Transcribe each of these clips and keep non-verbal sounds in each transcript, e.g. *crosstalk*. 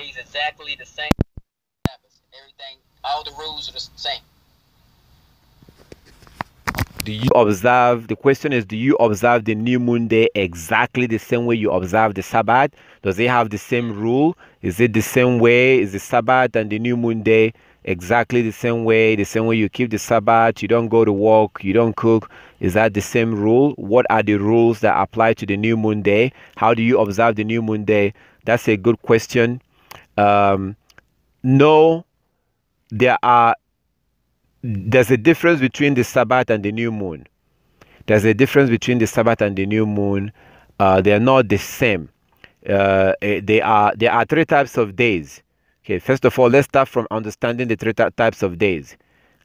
exactly the same. Everything, all the rules are the same. Do you observe? The question is, do you observe the new moon day exactly the same way you observe the Sabbath? Does it have the same rule? Is it the same way? Is the Sabbath and the new moon day exactly the same way? The same way you keep the Sabbath, you don't go to work, you don't cook. Is that the same rule? What are the rules that apply to the new moon day? How do you observe the new moon day? That's a good question. Um, no, there are there's a difference between the Sabbath and the new moon. There's a difference between the Sabbath and the new moon. Uh, they are not the same. Uh, eh, they are there are three types of days. Okay, first of all, let's start from understanding the three types of days.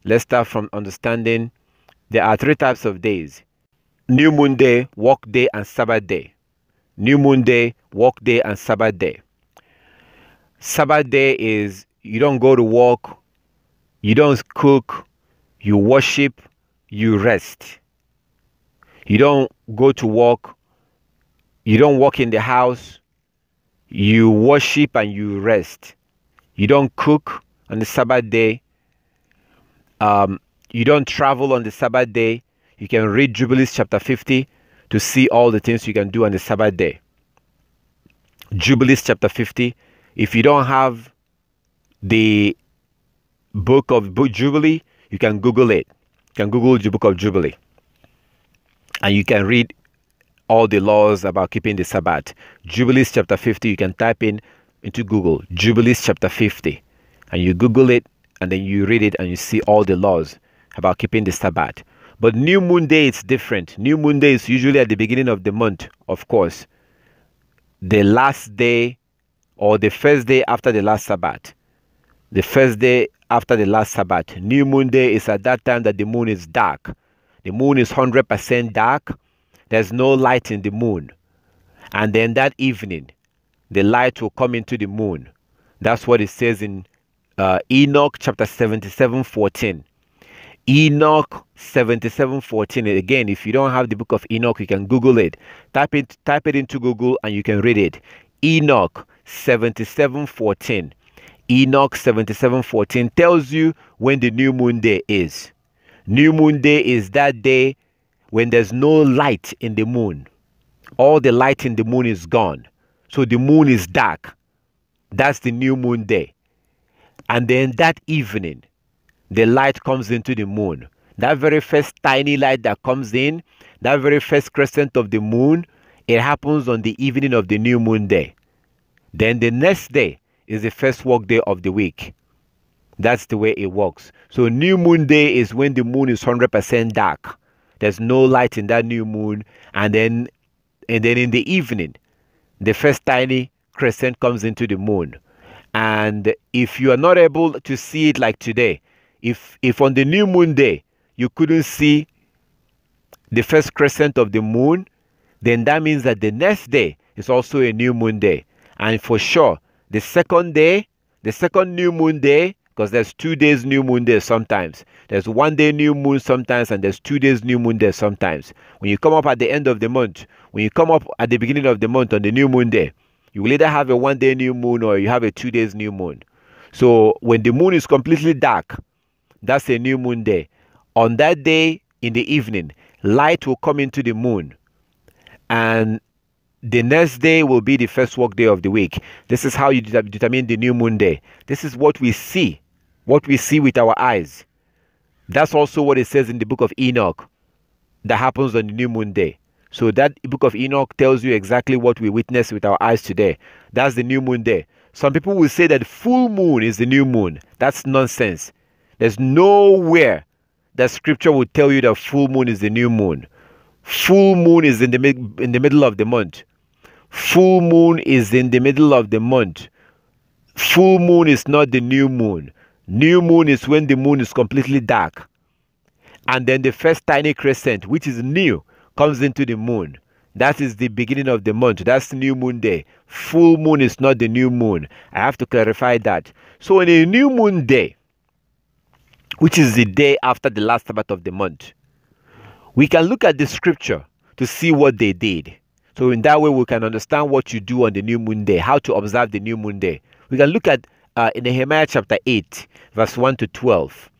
Let's start from understanding there are three types of days: new moon day, work day, and Sabbath day. New moon day, work day, and Sabbath day. Sabbath day is you don't go to work, you don't cook, you worship, you rest. You don't go to work, you don't work in the house, you worship and you rest. You don't cook on the Sabbath day. Um, you don't travel on the Sabbath day. You can read Jubilees chapter 50 to see all the things you can do on the Sabbath day. Jubilees chapter 50. If you don't have the book of Jubilee, you can Google it. You can Google the book of Jubilee. And you can read all the laws about keeping the Sabbath. Jubilees chapter 50, you can type in into Google, Jubilees chapter 50. And you Google it and then you read it and you see all the laws about keeping the Sabbath. But New Moon Day is different. New Moon Day is usually at the beginning of the month, of course. The last day or the first day after the last Sabbath the first day after the last Sabbath. New moon day is at that time that the moon is dark. The moon is 100% dark. There's no light in the moon. And then that evening, the light will come into the moon. That's what it says in uh, Enoch chapter 77 14. Enoch 77 14. Again, if you don't have the book of Enoch, you can Google it. Type it, type it into Google and you can read it. Enoch 77 14. Enoch 77:14 tells you when the new moon day is. New moon day is that day when there's no light in the moon. All the light in the moon is gone. So the moon is dark. That's the new moon day. And then that evening, the light comes into the moon. That very first tiny light that comes in, that very first crescent of the moon, it happens on the evening of the new moon day. Then the next day, is the first work day of the week. That's the way it works. So new moon day is when the moon is 100% dark. There's no light in that new moon and then and then in the evening the first tiny crescent comes into the moon. And if you are not able to see it like today, if if on the new moon day you couldn't see the first crescent of the moon, then that means that the next day is also a new moon day. And for sure, the second day, the second new moon day, because there's two days new moon day sometimes. There's one day new moon sometimes, and there's two days new moon day sometimes. When you come up at the end of the month, when you come up at the beginning of the month on the new moon day, you will either have a one day new moon or you have a two days new moon. So when the moon is completely dark, that's a new moon day. On that day in the evening, light will come into the moon and the next day will be the first work day of the week. This is how you determine the new moon day. This is what we see, what we see with our eyes. That's also what it says in the book of Enoch that happens on the new moon day. So that book of Enoch tells you exactly what we witness with our eyes today. That's the new moon day. Some people will say that full moon is the new moon. That's nonsense. There's nowhere that scripture will tell you that full moon is the new moon. Full moon is in the in the middle of the month. Full moon is in the middle of the month. Full moon is not the new moon. New moon is when the moon is completely dark. And then the first tiny crescent, which is new, comes into the moon. That is the beginning of the month. That's new moon day. Full moon is not the new moon. I have to clarify that. So, on a new moon day, which is the day after the last Sabbath of the month, we can look at the scripture to see what they did. So in that way, we can understand what you do on the new moon day, how to observe the new moon day. We can look at uh, Nehemiah chapter 8, verse 1 to 12.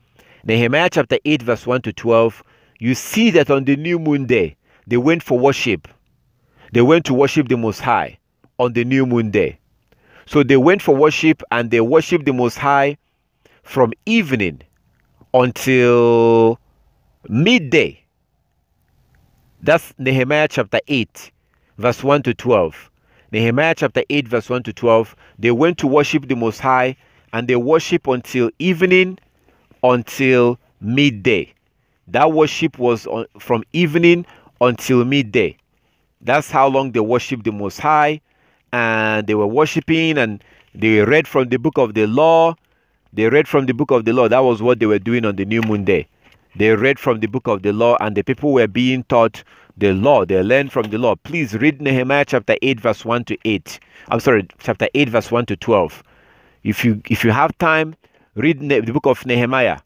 Nehemiah chapter 8, verse 1 to 12, you see that on the new moon day, they went for worship. They went to worship the Most High on the new moon day. So they went for worship and they worshiped the Most High from evening until midday. That's Nehemiah chapter 8, verse 1 to 12. Nehemiah chapter 8, verse 1 to 12. They went to worship the Most High and they worship until evening, until midday. That worship was on, from evening until midday. That's how long they worshiped the Most High. And they were worshiping and they read from the book of the law. They read from the book of the law. That was what they were doing on the new moon day. They read from the book of the law, and the people were being taught the law. They learned from the law. Please read Nehemiah chapter 8, verse 1 to 8. I'm sorry, chapter 8, verse 1 to 12. If you if you have time, read the book of Nehemiah.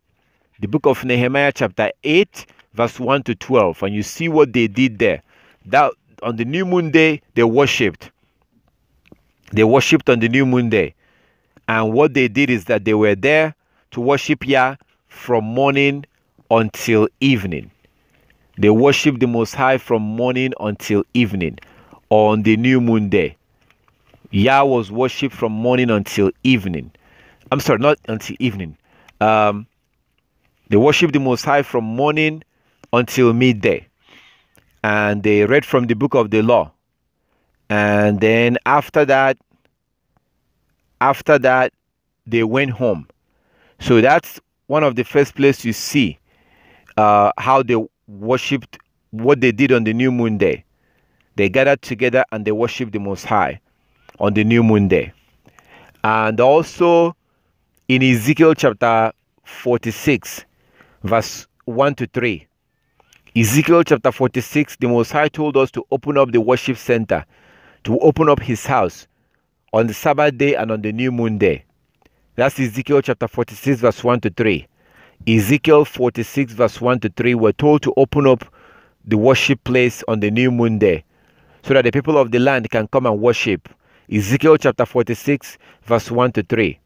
The book of Nehemiah, chapter 8, verse 1 to 12, and you see what they did there. That on the new moon day, they worshipped. They worshipped on the new moon day. And what they did is that they were there to worship Yah from morning until evening. They worship the Most High from morning until evening on the new moon day. Yah was worshipped from morning until evening. I'm sorry, not until evening. Um, they worship the Most High from morning until midday. And they read from the book of the law. And then after that, after that, they went home. So that's one of the first place you see uh, how they worshipped what they did on the new moon day. They gathered together and they worshiped the Most High on the new moon day. And also in Ezekiel chapter 46, verse 1 to 3. Ezekiel chapter 46, the Most High told us to open up the worship center, to open up his house on the Sabbath day and on the new moon day. That's Ezekiel chapter 46, verse 1 to 3. Ezekiel 46, verse 1 to 3, we're told to open up the worship place on the new moon day so that the people of the land can come and worship. Ezekiel chapter 46, verse 1 to 3.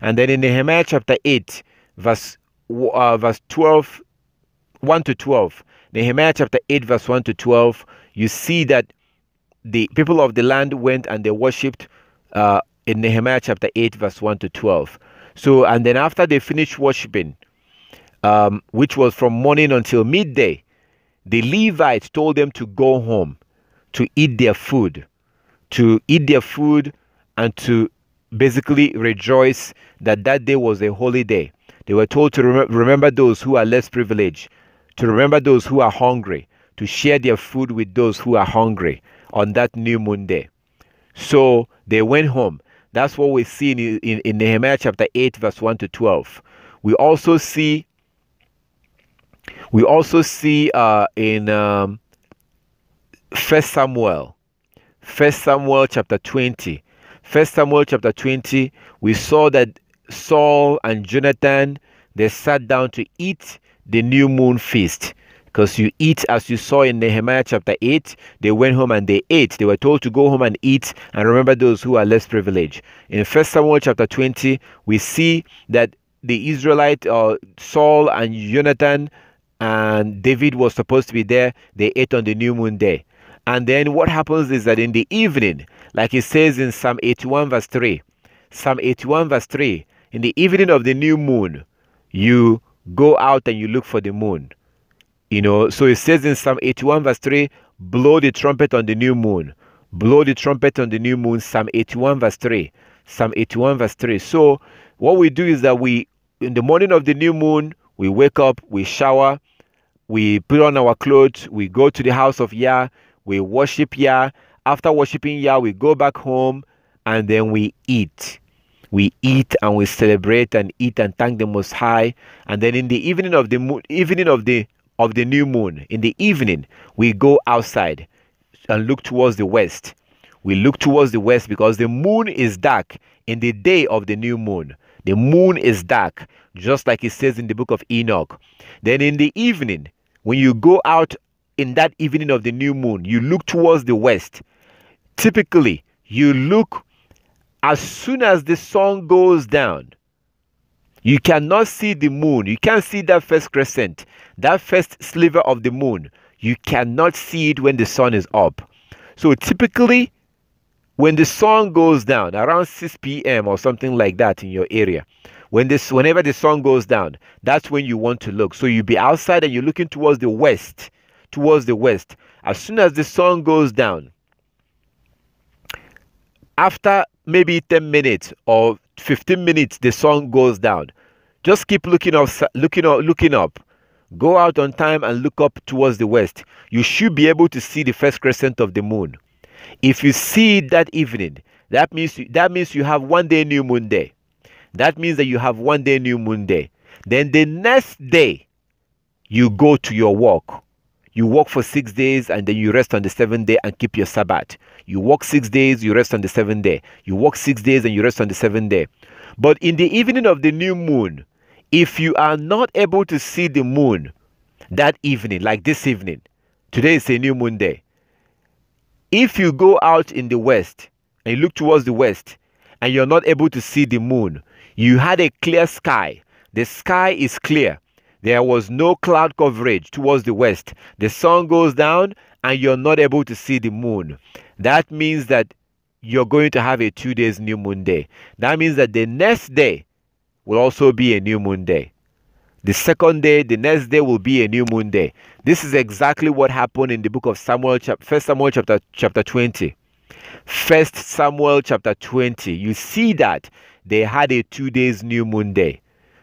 And then in Nehemiah chapter 8, verse, uh, verse 12, 1 to 12. Nehemiah chapter 8, verse 1 to 12, you see that the people of the land went and they worshipped uh, in Nehemiah chapter 8, verse 1 to 12. So, and then after they finished worshiping, um, which was from morning until midday, the Levites told them to go home to eat their food, to eat their food and to basically rejoice that that day was a holy day. They were told to rem- remember those who are less privileged, to remember those who are hungry, to share their food with those who are hungry on that new moon day. So they went home. That's what we see in, in, in Nehemiah chapter 8, verse 1 to 12. We also see we also see uh, in um, First Samuel, First Samuel chapter 20. First Samuel chapter 20, we saw that Saul and Jonathan they sat down to eat the new moon feast. Because you eat as you saw in Nehemiah chapter 8 they went home and they ate. They were told to go home and eat and remember those who are less privileged. In first Samuel chapter 20 we see that the Israelite uh, Saul and Jonathan and David was supposed to be there. They ate on the new moon day. And then what happens is that in the evening, like it says in Psalm 81, verse 3, Psalm 81, verse 3, in the evening of the new moon, you go out and you look for the moon. You know, so it says in Psalm 81, verse 3, blow the trumpet on the new moon. Blow the trumpet on the new moon. Psalm 81, verse 3. Psalm 81, verse 3. So what we do is that we, in the morning of the new moon, we wake up, we shower, we put on our clothes, we go to the house of Yah, we worship Yah. After worshiping Yah, we go back home and then we eat. We eat and we celebrate and eat and thank the Most High. And then in the evening of the evening of the of the new moon, in the evening, we go outside and look towards the west. We look towards the west because the moon is dark in the day of the new moon. The moon is dark, just like it says in the book of Enoch. Then in the evening, when you go out in that evening of the new moon, you look towards the west. Typically, you look as soon as the sun goes down, you cannot see the moon. You can't see that first crescent, that first sliver of the moon. You cannot see it when the sun is up. So typically, when the sun goes down around 6 p.m. or something like that in your area, when this whenever the sun goes down, that's when you want to look. So you be outside and you're looking towards the west, towards the west. As soon as the sun goes down, after maybe 10 minutes or 15 minutes the sun goes down just keep looking up looking up looking up go out on time and look up towards the west you should be able to see the first crescent of the moon if you see it that evening that means that means you have one day new moon day that means that you have one day new moon day then the next day you go to your work you work for six days and then you rest on the seventh day and keep your Sabbath. You work six days, you rest on the seventh day. You work six days and you rest on the seventh day. But in the evening of the new moon, if you are not able to see the moon that evening, like this evening, today is a new moon day. If you go out in the west and you look towards the west and you're not able to see the moon, you had a clear sky. The sky is clear there was no cloud coverage towards the west. The sun goes down and you're not able to see the moon. That means that you're going to have a two days new moon day. That means that the next day will also be a new moon day. The second day, the next day will be a new moon day. This is exactly what happened in the book of Samuel, First Samuel chapter chapter 20. First Samuel chapter 20. You see that they had a two days new moon day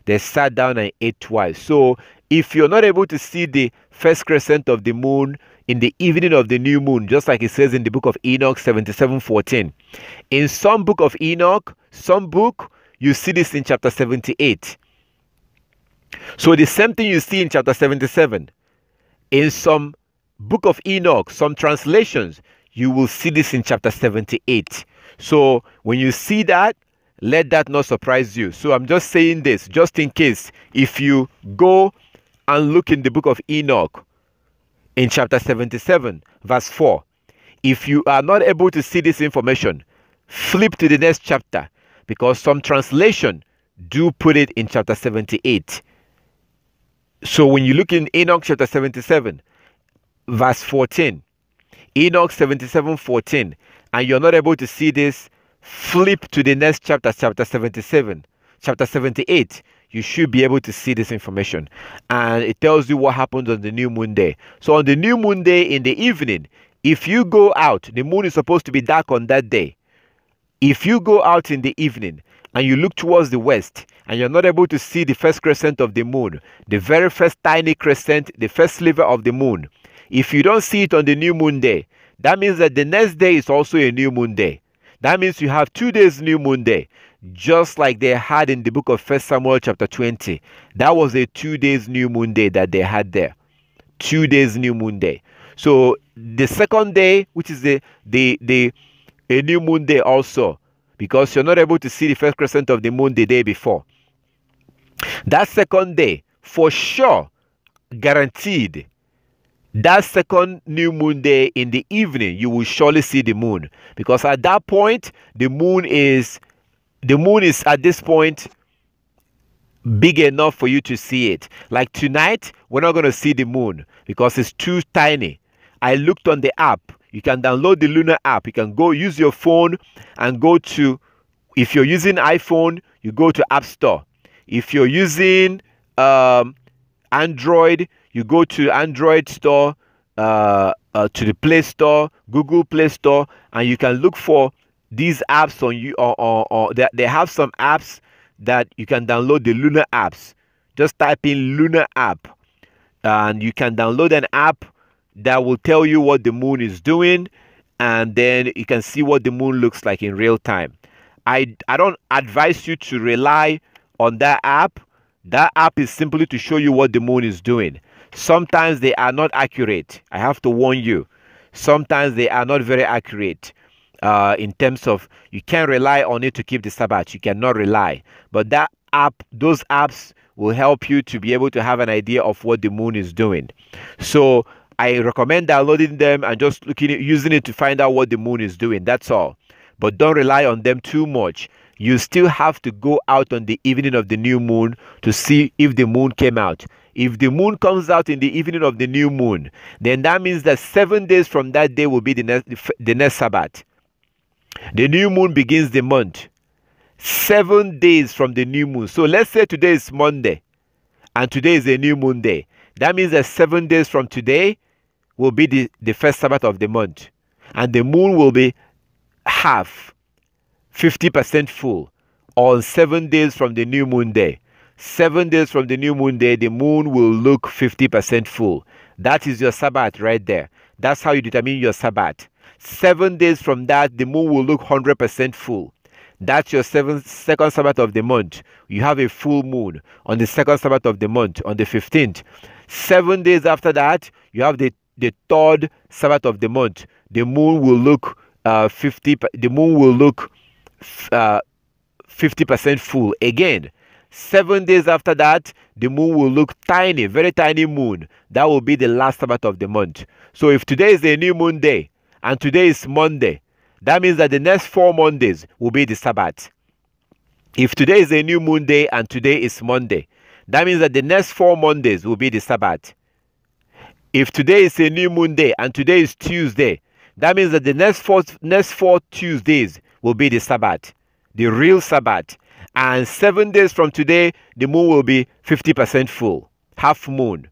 they sat down and ate twice. So if you're not able to see the first crescent of the moon in the evening of the new moon, just like it says in the book of Enoch 77:14, in some book of Enoch, some book, you see this in chapter 78. So the same thing you see in chapter 77. In some book of Enoch, some translations, you will see this in chapter 78. So when you see that, let that not surprise you. So I'm just saying this just in case if you go and look in the book of Enoch in chapter 77, verse 4, if you are not able to see this information, flip to the next chapter because some translation do put it in chapter 78. So when you look in Enoch chapter 77, verse 14, Enoch 77 14, and you're not able to see this flip to the next chapter, chapter 77, chapter 78, you should be able to see this information. And it tells you what happens on the new moon day. So, on the new moon day in the evening, if you go out, the moon is supposed to be dark on that day. If you go out in the evening and you look towards the west and you're not able to see the first crescent of the moon, the very first tiny crescent, the first sliver of the moon, if you don't see it on the new moon day, that means that the next day is also a new moon day. That means you have two days new moon day, just like they had in the book of First Samuel chapter 20. That was a two days new moon day that they had there. Two days new moon day. So the second day, which is the the the a new moon day also, because you're not able to see the first crescent of the moon the day before. That second day, for sure, guaranteed, that second new moon day in the evening you will surely see the moon. Because at that point the moon is the moon is at this point big enough for you to see it. Like tonight we're not going to see the moon because it's too tiny. I looked on the app. You can download the lunar app. You can go use your phone and go to if you're using iphone you go to app store. If you're using um, android you go to Android store, uh, uh, to the Play Store, Google Play Store, and you can look for these apps on you. Or, or, or they, they have some apps that you can download the Lunar apps. Just type in Lunar app, and you can download an app that will tell you what the moon is doing, and then you can see what the moon looks like in real time. I, I don't advise you to rely on that app. That app is simply to show you what the moon is doing. Sometimes they are not accurate. I have to warn you. Sometimes they are not very accurate uh, in terms of you can't rely on it to keep the Sabbath. You cannot rely. But that app, those apps will help you to be able to have an idea of what the moon is doing. So I recommend downloading them and just looking using it to find out what the moon is doing. That's all. but don't rely on them too much. You still have to go out on the evening of the new moon to see if the moon came out. If the moon comes out in the evening of the new moon, then that means that seven days from that day will be the next, the next Sabbath. The new moon begins the month. Seven days from the new moon. So let's say today is Monday and today is a new moon day. That means that seven days from today will be the, the first Sabbath of the month. And the moon will be half, 50% full, on seven days from the new moon day. Seven days from the new moon day, the moon will look 50% full. That is your Sabbath right there. That's how you determine your Sabbath. Seven days from that, the moon will look 100% full. That's your seventh, second Sabbath of the month. You have a full moon on the second Sabbath of the month, on the 15th. Seven days after that, you have the, the third Sabbath of the month. The moon will look uh, 50, the moon will look uh, 50% full again. Seven days after that, the moon will look tiny, very tiny moon. That will be the last Sabbath of the month. So if today is a new moon day and today is Monday, that means that the next four Mondays will be the Sabbath. If today is a new moon day and today is Monday, that means that the next four Mondays will be the Sabbath. If today is a new moon day and today is Tuesday, that means that the next four, next four Tuesdays will be the Sabbath, the real Sabbath. And seven days from today, the moon will be 50% full, half moon.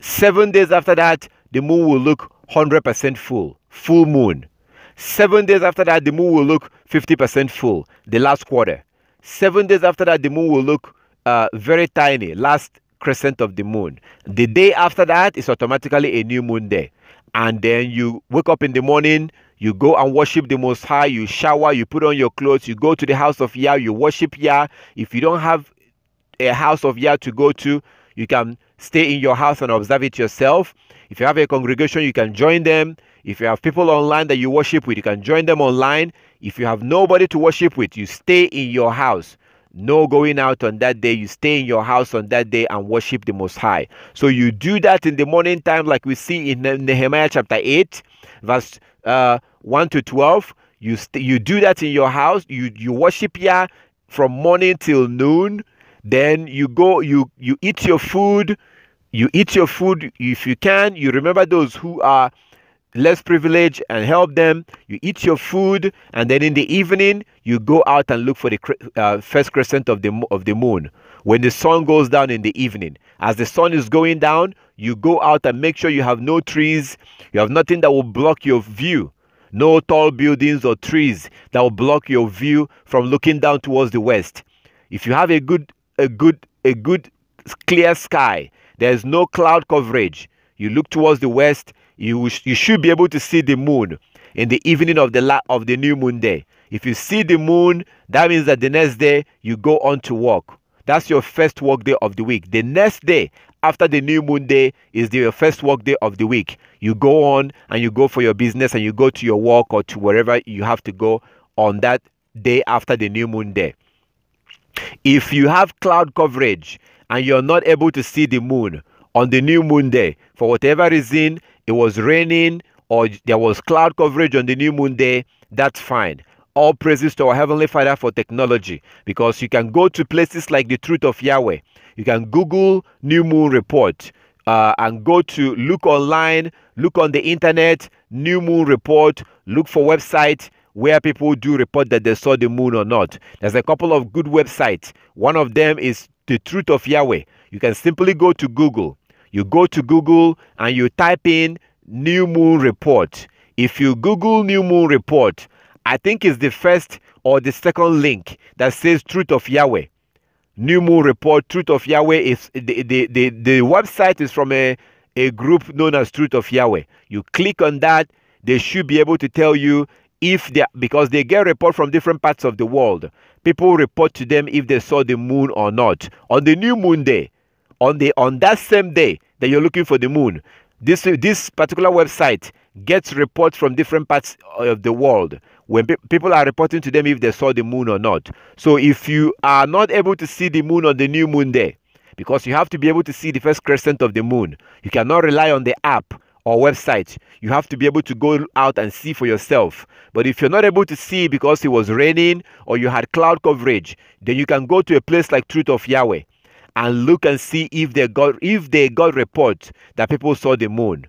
Seven days after that, the moon will look 100% full, full moon. Seven days after that, the moon will look 50% full, the last quarter. Seven days after that, the moon will look uh, very tiny, last crescent of the moon. The day after that is automatically a new moon day. And then you wake up in the morning, you go and worship the Most High, you shower, you put on your clothes, you go to the house of Yah, you worship Yah. If you don't have a house of Yah to go to, you can stay in your house and observe it yourself. If you have a congregation, you can join them. If you have people online that you worship with, you can join them online. If you have nobody to worship with, you stay in your house. No going out on that day. You stay in your house on that day and worship the Most High. So you do that in the morning time, like we see in Nehemiah chapter 8, verse uh, 1 to 12. You, you do that in your house. You, you worship Yah from morning till noon. Then you go, you, you eat your food. You eat your food if you can. You remember those who are less privileged and help them. You eat your food, and then in the evening you go out and look for the uh, first crescent of the of the moon. When the sun goes down in the evening, as the sun is going down, you go out and make sure you have no trees, you have nothing that will block your view. No tall buildings or trees that will block your view from looking down towards the west. If you have a good a good a good clear sky, there is no cloud coverage. You look towards the west, you, you should be able to see the moon in the evening of the la- of the new moon day. If you see the moon, that means that the next day you go on to work. That's your first work day of the week. The next day after the new moon day is the, first work day of the week. You go on and you go for your business and you go to your work or to wherever you have to go on that day after the new moon day. If you have cloud coverage and you're not able to see the moon on the new moon day for whatever reason, it was raining or there was cloud coverage on the new moon day, that's fine. All praises to our Heavenly Father for technology because you can go to places like the Truth of Yahweh. You can Google New Moon Report uh, and go to look online, look on the internet, New Moon Report, look for website where people do report that they saw the moon or not. There's a couple of good websites. One of them is The Truth of Yahweh. You can simply go to Google you go to Google and you type in new moon report. If you Google new moon report, I think it's the first or the second link that says truth of Yahweh. New moon report, truth of Yahweh is the, the, the, the website is from a, a group known as Truth of Yahweh. You click on that, they should be able to tell you if they because they get report from different parts of the world. People report to them if they saw the moon or not. On the new moon day, on the on that same day that you're looking for the moon this this particular website gets reports from different parts of the world when pe people are reporting to them if they saw the moon or not so if you are not able to see the moon on the new moon day because you have to be able to see the first crescent of the moon you cannot rely on the app or website. You have to be able to go out and see for yourself. But if you're not able to see because it was raining or you had cloud coverage, then you can go to a place like Truth of Yahweh and look and see if they got if they got report that people saw the moon.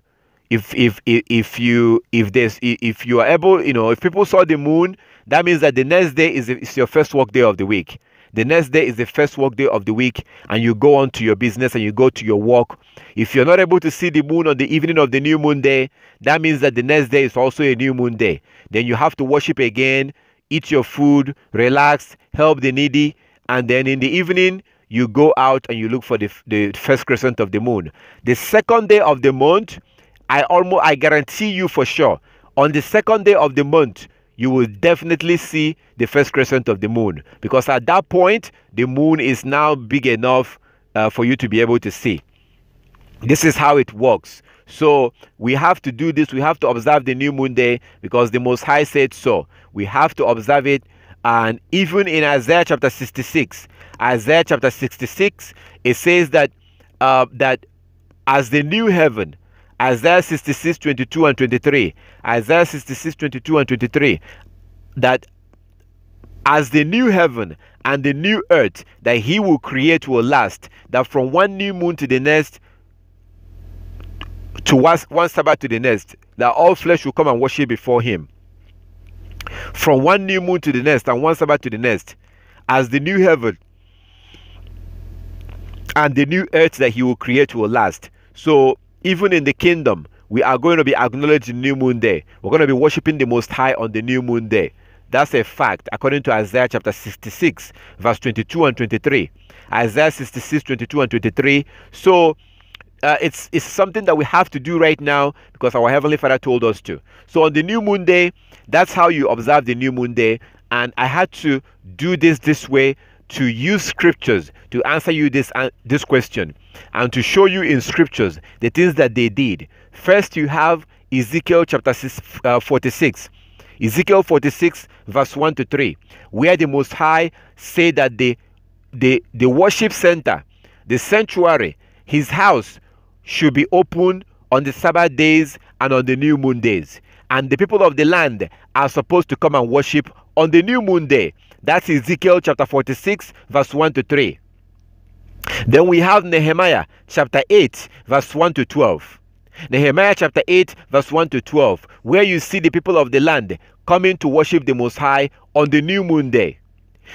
If if if, you if there's if you are able, you know, if people saw the moon, that means that the next day is, is your first work day of the week. The next day is the first work day of the week, and you go on to your business and you go to your work. If you're not able to see the moon on the evening of the new moon day, that means that the next day is also a new moon day. Then you have to worship again, eat your food, relax, help the needy, and then in the evening, you go out and you look for the, the first crescent of the moon. The second day of the month, I almost I guarantee you for sure, on the second day of the month, you will definitely see the first crescent of the moon. Because at that point the moon is now big enough uh, for you to be able to see. This is how it works. So we have to do this. We have to observe the new moon day because the most high said so. We have to observe it. And even in isaiah chapter 66 isaiah chapter 66 it says that uh, that as the new heaven Isaiah 66, 22 and 23. Isaiah 66, 22 and 23. That as the new heaven and the new earth that he will create will last, that from one new moon to the next, to one, one Sabbath to the next, that all flesh will come and worship before him. From one new moon to the next and one Sabbath to the next, as the new heaven and the new earth that he will create will last. So even in the kingdom, we are going to be acknowledging new moon day. We're going to be worshiping the Most High on the new moon day. That's a fact according to Isaiah chapter 66, verse 22 and 23. Isaiah 66, 22 and 23. So uh, it's, it's something that we have to do right now because our Heavenly Father told us to. So on the new moon day, that's how you observe the new moon day. And I had to do this this way to use scriptures to answer you this uh, this question and to show you in scriptures the things that they did. First, you have Ezekiel chapter six, uh, 46. Ezekiel 46, verse 1 to 3, where the Most High say that the, the, the worship center, the sanctuary, his house should be open on the Sabbath days and on the new moon days. And the people of the land are supposed to come and worship on the new moon day. That's Ezekiel chapter 46, verse 1 to 3. Then we have Nehemiah chapter 8, verse 1 to 12. Nehemiah chapter 8, verse 1 to 12, where you see the people of the land coming to worship the Most High on the new moon day.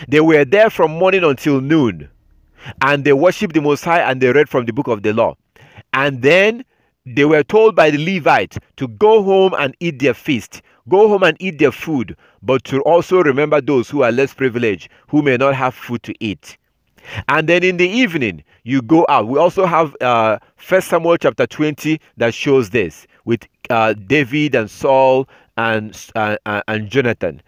They were there from morning until noon, and they worshiped the Most High and they read from the book of the law. And then they were told by the Levites to go home and eat their feast, go home and eat their food, but to also remember those who are less privileged, who may not have food to eat. And then in the evening, you go out. We also have uh, First Samuel chapter 20 that shows this with uh, David and Saul and, uh, uh, and Jonathan.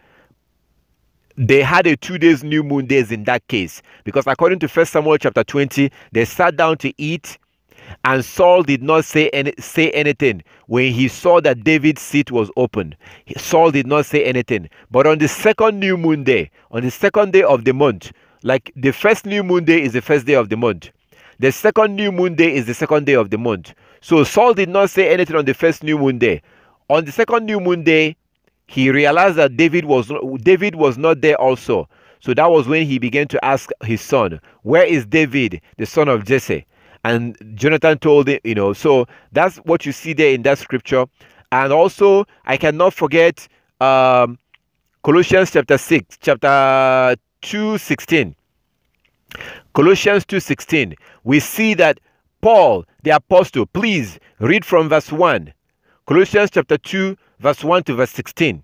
They had a two days new moon days in that case because according to First Samuel chapter 20, they sat down to eat and Saul did not say any, say anything when he saw that David's seat was open. Saul did not say anything. But on the second new moon day, on the second day of the month, like the first new moon day is the first day of the month. The second new moon day is the second day of the month. So Saul did not say anything on the first new moon day. On the second new moon day, he realized that David was David was not there also. So that was when he began to ask his son, "Where is David, the son of Jesse?" And Jonathan told him, you know. So that's what you see there in that scripture. And also, I cannot forget um, Colossians chapter six, chapter 2:16. Colossians 2:16. We see that Paul the apostle, please read from verse 1. Colossians chapter 2 verse 1 to verse 16.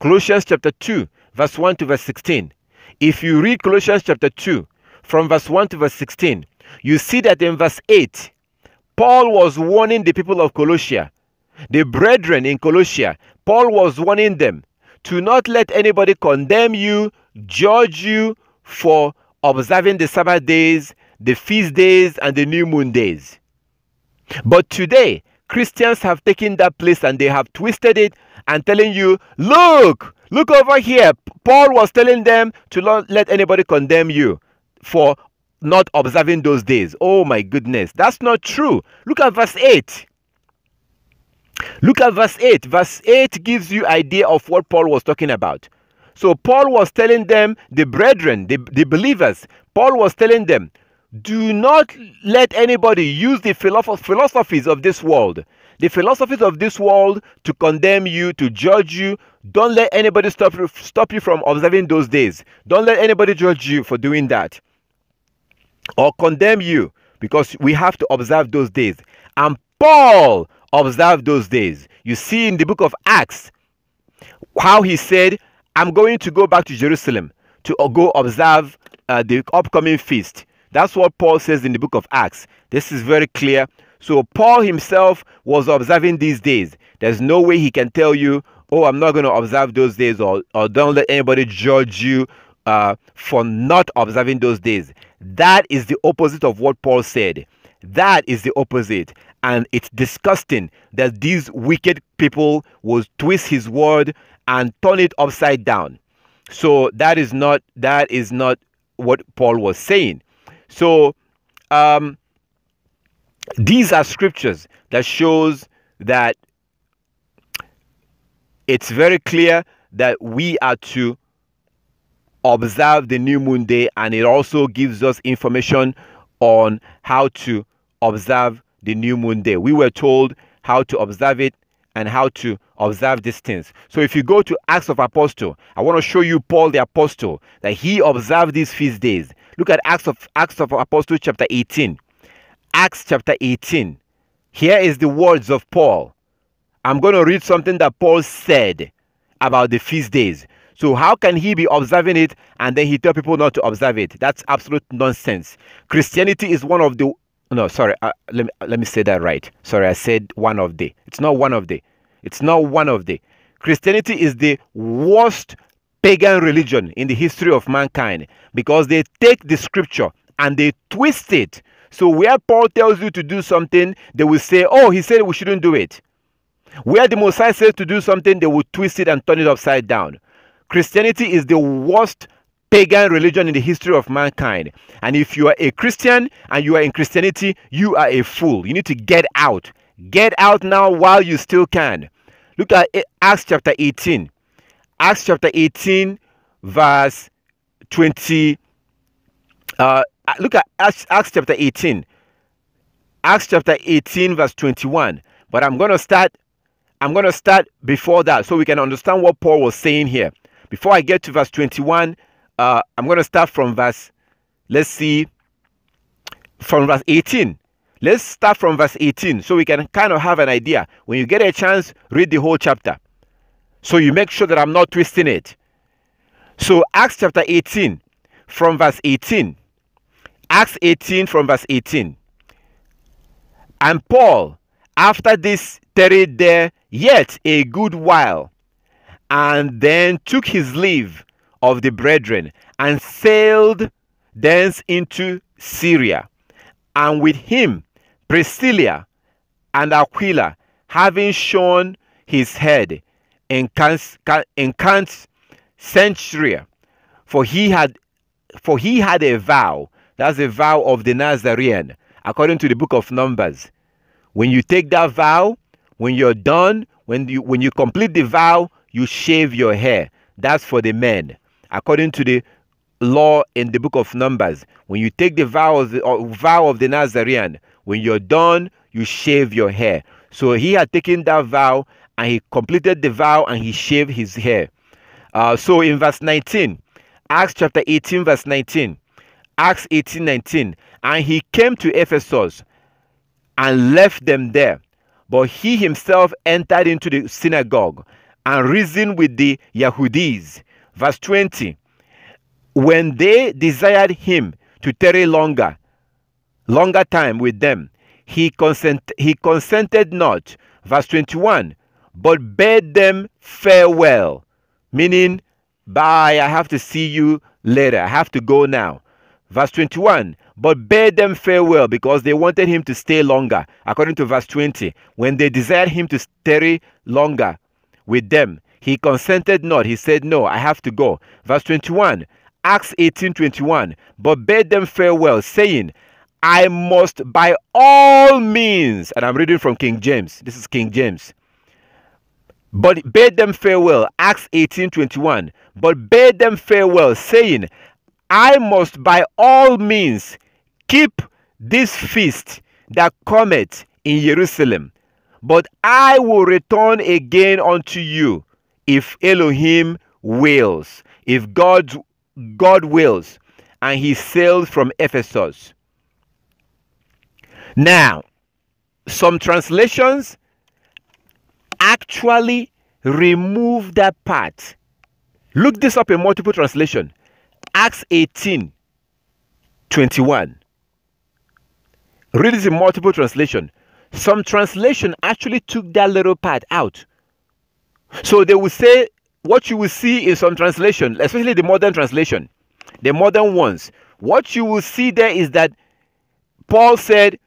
Colossians chapter 2 verse 1 to verse 16. If you read Colossians chapter 2 from verse 1 to verse 16, you see that in verse 8, Paul was warning the people of Colossia, the brethren in Colossia, Paul was warning them to not let anybody condemn you, judge you for observing the Sabbath days, the feast days, and the new moon days. But today, Christians have taken that place and they have twisted it and telling you, look, look over here. Paul was telling them to not let anybody condemn you for not observing those days. Oh my goodness, that's not true. Look at verse 8. Look at verse 8. Verse 8 gives you idea of what Paul was talking about. So Paul was telling them, the brethren, the, the believers, Paul was telling them, do not let anybody use the philosophies of this world, the philosophies of this world to condemn you, to judge you. Don't let anybody stop, stop you from observing those days. Don't let anybody judge you for doing that or condemn you because we have to observe those days. And Paul observed those days. You see in the book of Acts how he said, I'm going to go back to Jerusalem to go observe uh, the upcoming feast. That's what Paul says in the book of Acts. This is very clear. So, Paul himself was observing these days. There's no way he can tell you, oh, I'm not going to observe those days, or, or don't let anybody judge you uh, for not observing those days. That is the opposite of what Paul said. That is the opposite. And it's disgusting that these wicked people will twist his word and turn it upside down. So that is not that is not what Paul was saying. So um, these are scriptures that shows that it's very clear that we are to observe the new moon day and it also gives us information on how to observe the new moon day. We were told how to observe it and how to observe these things. So if you go to Acts of Apostle, I want to show you Paul the Apostle that he observed these feast days. Look at Acts of Acts of Apostle chapter 18. Acts chapter 18. Here is the words of Paul. I'm going to read something that Paul said about the feast days. So how can he be observing it and then he tell people not to observe it? That's absolute nonsense. Christianity is one of the no, sorry. Uh, let me let me say that right. Sorry, I said one of the. It's not one of the. It's not one of the. Christianity is the worst pagan religion in the history of mankind because they take the scripture and they twist it. So where Paul tells you to do something, they will say, "Oh, he said we shouldn't do it." Where the Messiah says to do something, they will twist it and turn it upside down. Christianity is the worst pagan religion in the history of mankind. And if you are a Christian and you are in Christianity, you are a fool. You need to get out. Get out now while you still can. Look at Acts chapter 18. Acts chapter 18, verse 20. Uh, look at Acts, Acts chapter 18. Acts chapter 18, verse 21. But I'm going to start. I'm going to start before that so we can understand what Paul was saying here. Before I get to verse 21, uh, I'm going to start from verse, let's see, from verse 18. Let's start from verse 18 so we can kind of have an idea. When you get a chance, read the whole chapter. So you make sure that I'm not twisting it. So Acts chapter 18 from verse 18. Acts 18 from verse 18. And Paul, after this, tarried there yet a good while and then took his leave of the brethren and sailed thence into Syria. And with him Priscilla and Aquila, having shorn his head in Cant Centuria, for he had for he had a vow. That's a vow of the Nazarene, according to the book of Numbers. When you take that vow, when you're done, when you when you complete the vow, you shave your hair. That's for the men. According to the law in the book of Numbers, when you take the vow of the, uh, vow of the Nazarene, when you're done, you shave your hair. So he had taken that vow and he completed the vow and he shaved his hair. Uh, so in verse 19, Acts chapter 18, verse 19, Acts 18, 19, and he came to Ephesus and left them there. But he himself entered into the synagogue and reasoned with the Yahudis. Verse 20 When they desired him to tarry longer, longer time with them, he, consent, he consented not. Verse 21 But bade them farewell, meaning, Bye, I have to see you later. I have to go now. Verse 21 but bade them farewell because they wanted him to stay longer. According to verse 20, when they desired him to stay longer, with them. He consented not. He said, No, I have to go. Verse 21, Acts 18 21. But bade them farewell, saying, I must by all means, and I'm reading from King James. This is King James. but bade them farewell. Acts 18 21. But bade them farewell, saying, I must by all means keep this feast that cometh in Jerusalem. But I will return again unto you if Elohim wills, if God God wills. And he sailed from Ephesus. Now, some translations actually remove that part. Look this up in multiple translation. Acts 18 21. Read this in multiple translation. Some translation actually took that little part out. So they will say what you will see in some translation, especially the modern translation, the modern ones. What you will see there is that Paul said,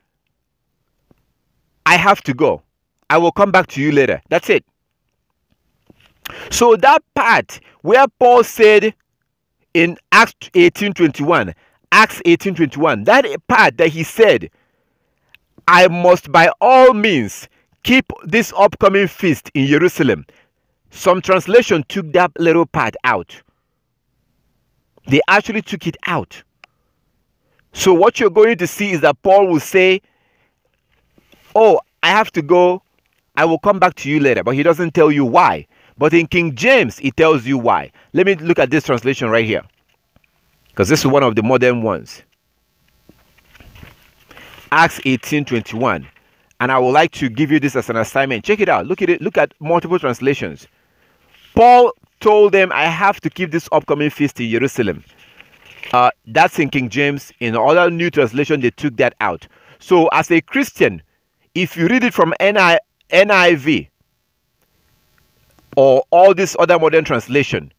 I have to go. I will come back to you later. That's it. So that part where Paul said in Acts 18:21, Acts 18:21, that part that he said, I must by all means keep this upcoming feast in Jerusalem. Some translation took that little part out. They actually took it out. So what you're going to see is that Paul will say, "Oh, I have to go. I will come back to you later." But he doesn't tell you why. But in King James, it tells you why. Let me look at this translation right here. Because this is one of the modern ones. Acts 18:21. And I would like to give you this as an assignment. Check it out. Look at it. Look at multiple translations. Paul told them, I have to keep this upcoming feast in Jerusalem. Uh, that's in King James. In other new translation, they took that out. So, as a Christian, if you read it from NI, NIV, or all this other modern translation,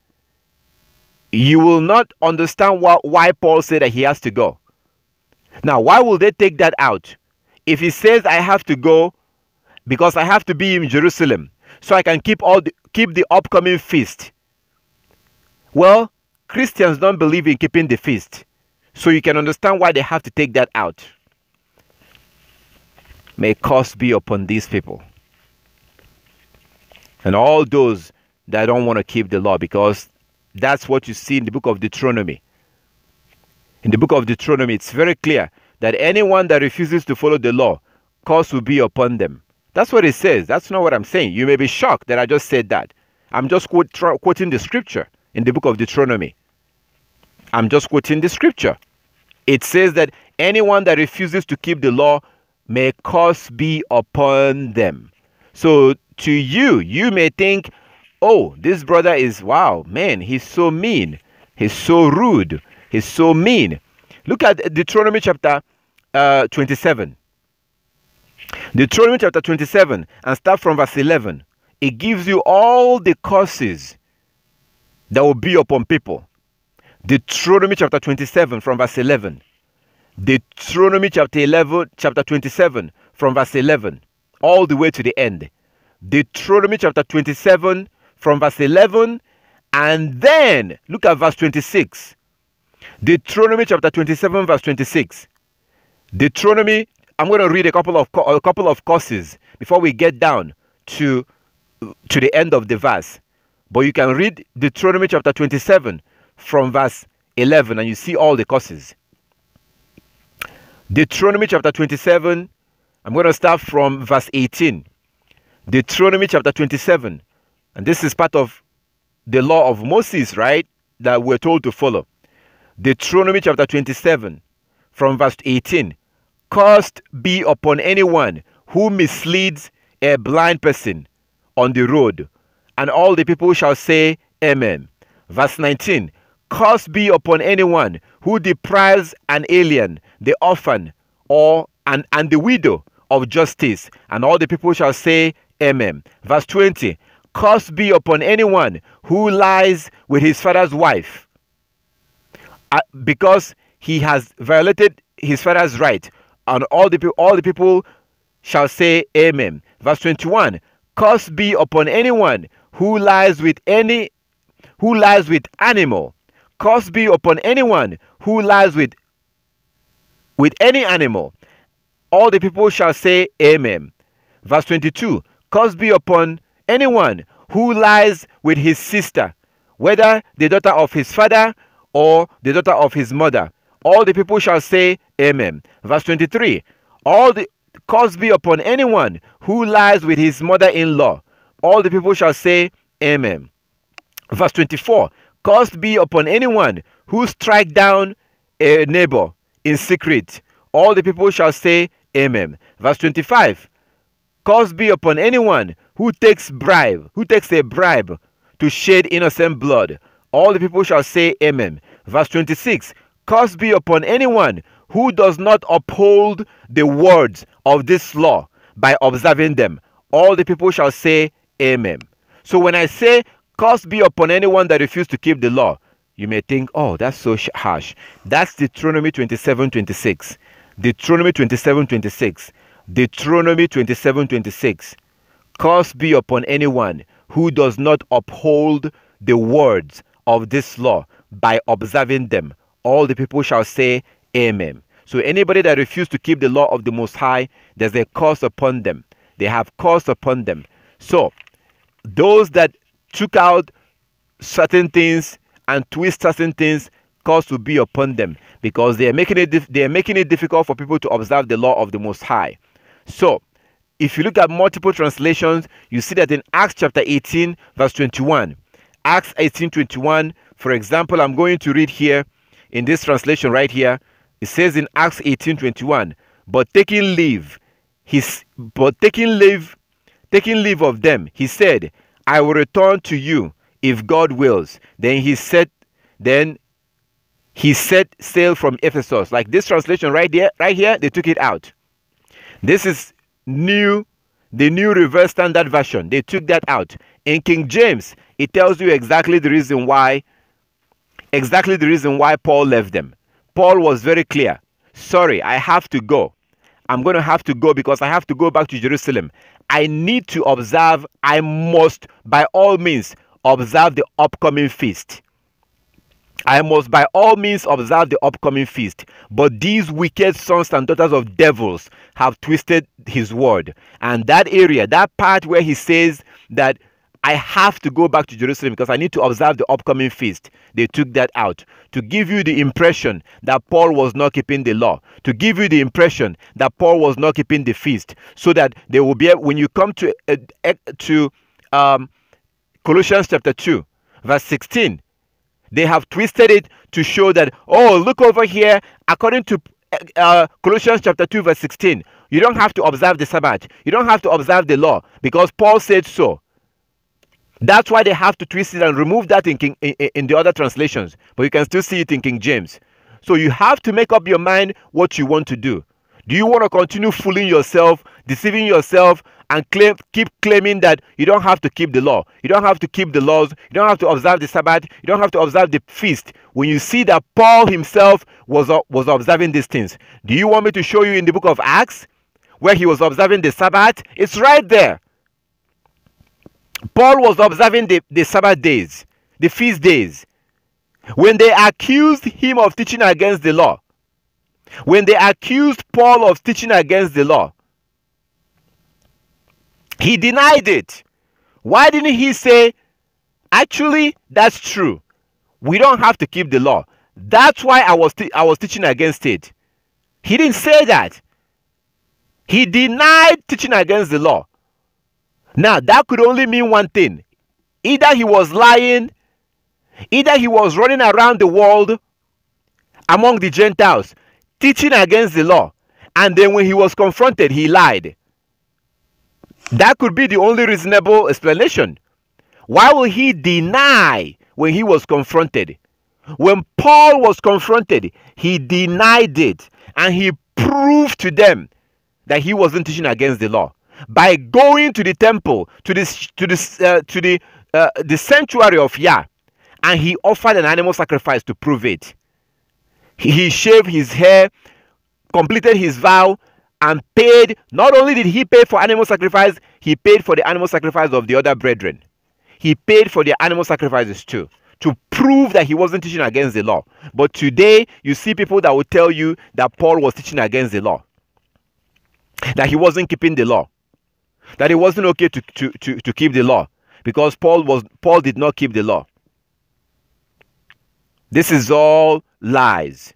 you will not understand why Paul said that he has to go. Now, why will they take that out? If he says I have to go because I have to be in Jerusalem so I can keep all the, keep the upcoming feast. Well, Christians don't believe in keeping the feast. So you can understand why they have to take that out. May curse be upon these people and all those that don't want to keep the law because that's what you see in the book of Deuteronomy. In the book of Deuteronomy, it's very clear that anyone that refuses to follow the law, curse will be upon them. That's what it says. That's not what I'm saying. You may be shocked that I just said that. I'm just quote, quoting the scripture in the book of Deuteronomy. I'm just quoting the scripture. It says that anyone that refuses to keep the law may curse be upon them. So to you, you may think, oh, this brother is, wow, man, he's so mean. He's so rude. He's so mean. Look at Deuteronomy chapter uh, 27. Deuteronomy chapter 27 and start from verse 11. It gives you all the curses that will be upon people. Deuteronomy chapter 27 from verse 11. Deuteronomy chapter 11, chapter 27 from verse 11 all the way to the end. Deuteronomy chapter 27 from verse 11 and then look at verse 26. Deuteronomy chapter 27 verse 26. Deuteronomy I'm going to read a couple of a couple of courses before we get down to to the end of the verse. But you can read Deuteronomy chapter 27 from verse 11 and you see all the courses. Deuteronomy chapter 27 I'm going to start from verse 18. Deuteronomy chapter 27. And this is part of the law of Moses, right? That we're told to follow. Deuteronomy chapter 27, from verse 18. Cursed be upon anyone who misleads a blind person on the road. And all the people shall say, Amen. Verse 19. Cursed be upon anyone who deprives an alien, the orphan, or and, and the widow of justice. And all the people shall say, Amen. Verse 20 Curse be upon anyone who lies with his father's wife Uh, because he has violated his father's right. And all the, all the people shall say, Amen. Verse 21 Curse be upon anyone who lies with any who lies with animal. Curse be upon anyone who lies with with any animal. All the people shall say, Amen. Verse 22 Curse be upon anyone who lies with his sister, whether the daughter of his father or the daughter of his mother. All the people shall say, Amen. Verse 23 All the curse be upon anyone who lies with his mother in law. All the people shall say, Amen. Verse 24 Curse be upon anyone who strike down a neighbor in secret. All the people shall say, Amen. Verse 25 Curse be upon anyone who takes bribe, who takes a bribe to shed innocent blood. All the people shall say, Amen. Verse 26 Curse be upon anyone who does not uphold the words of this law by observing them. All the people shall say, Amen. So when I say, Curse be upon anyone that refuses to keep the law, you may think, oh, that's so harsh. That's Deuteronomy 27 26. Deuteronomy 27 26. Deuteronomy 27 26. Curse be upon anyone who does not uphold the words of this law by observing them. All the people shall say, Amen. So anybody that refuses to keep the law of the Most High, there's a curse upon them. They have curse upon them. So those that took out certain things and twist certain things, curse will be upon them because they are making it they are making it difficult for people to observe the law of the Most High. So if you look at multiple translations, you see that in Acts chapter 18, verse 21. Acts 18:21, for example, I'm going to read here in this translation right here. It says in Acts 18:21, but taking leave, his but taking leave, taking leave of them, he said, I will return to you if God wills. Then he said, then he set sail from Ephesus. Like this translation right there, right here, they took it out. This is new, the new reverse standard version. They took that out. In King James, it tells you exactly the reason why, exactly the reason why Paul left them. Paul was very clear. Sorry, I have to go. I'm going to have to go because I have to go back to Jerusalem. I need to observe, I must, by all means, observe the upcoming feast. I must by all means observe the upcoming feast. But these wicked sons and daughters of devils have twisted his word. And that area, that part where he says that I have to go back to Jerusalem because I need to observe the upcoming feast. They took that out to give you the impression that Paul was not keeping the law, to give you the impression that Paul was not keeping the feast, so that they will be when you come to uh, to um, Colossians chapter two, verse sixteen. They have twisted it to show that oh look over here according to uh, Colossians chapter 2 verse 16 you don't have to observe the Sabbath you don't have to observe the law because Paul said so that's why they have to twist it and remove that in, King, in, in the other translations. But you can still see it in King James. So you have to make up your mind what you want to do. Do you want to continue fooling yourself, deceiving yourself, and claim, keep claiming that you don't have to keep the law? You don't have to keep the laws. You don't have to observe the Sabbath. You don't have to observe the feast. When you see that Paul himself was, uh, was observing these things, do you want me to show you in the book of Acts where he was observing the Sabbath? It's right there. Paul was observing the, the Sabbath days, the feast days. When they accused him of teaching against the law, when they accused Paul of teaching against the law, he denied it. Why didn't he say, actually, that's true. We don't have to keep the law. That's why I was, I was teaching against it. He didn't say that. He denied teaching against the law. Now, that could only mean one thing either he was lying, either he was running around the world among the Gentiles, teaching against the law, and then when he was confronted, he lied. That could be the only reasonable explanation. Why will he deny when he was confronted? When Paul was confronted, he denied it and he proved to them that he wasn't teaching against the law by going to the temple to this to this uh, to the uh, the sanctuary of Yah, and he offered an animal sacrifice to prove it. He, he shaved his hair, completed his vow, and paid. Not only did he pay for animal sacrifice, he paid for the animal sacrifice of the other brethren. He paid for the animal sacrifices too to prove that he wasn't teaching against the law. But today, you see people that will tell you that Paul was teaching against the law, that he wasn't keeping the law that it wasn't okay to, to, to, to keep the law because Paul was Paul did not keep the law. This is all lies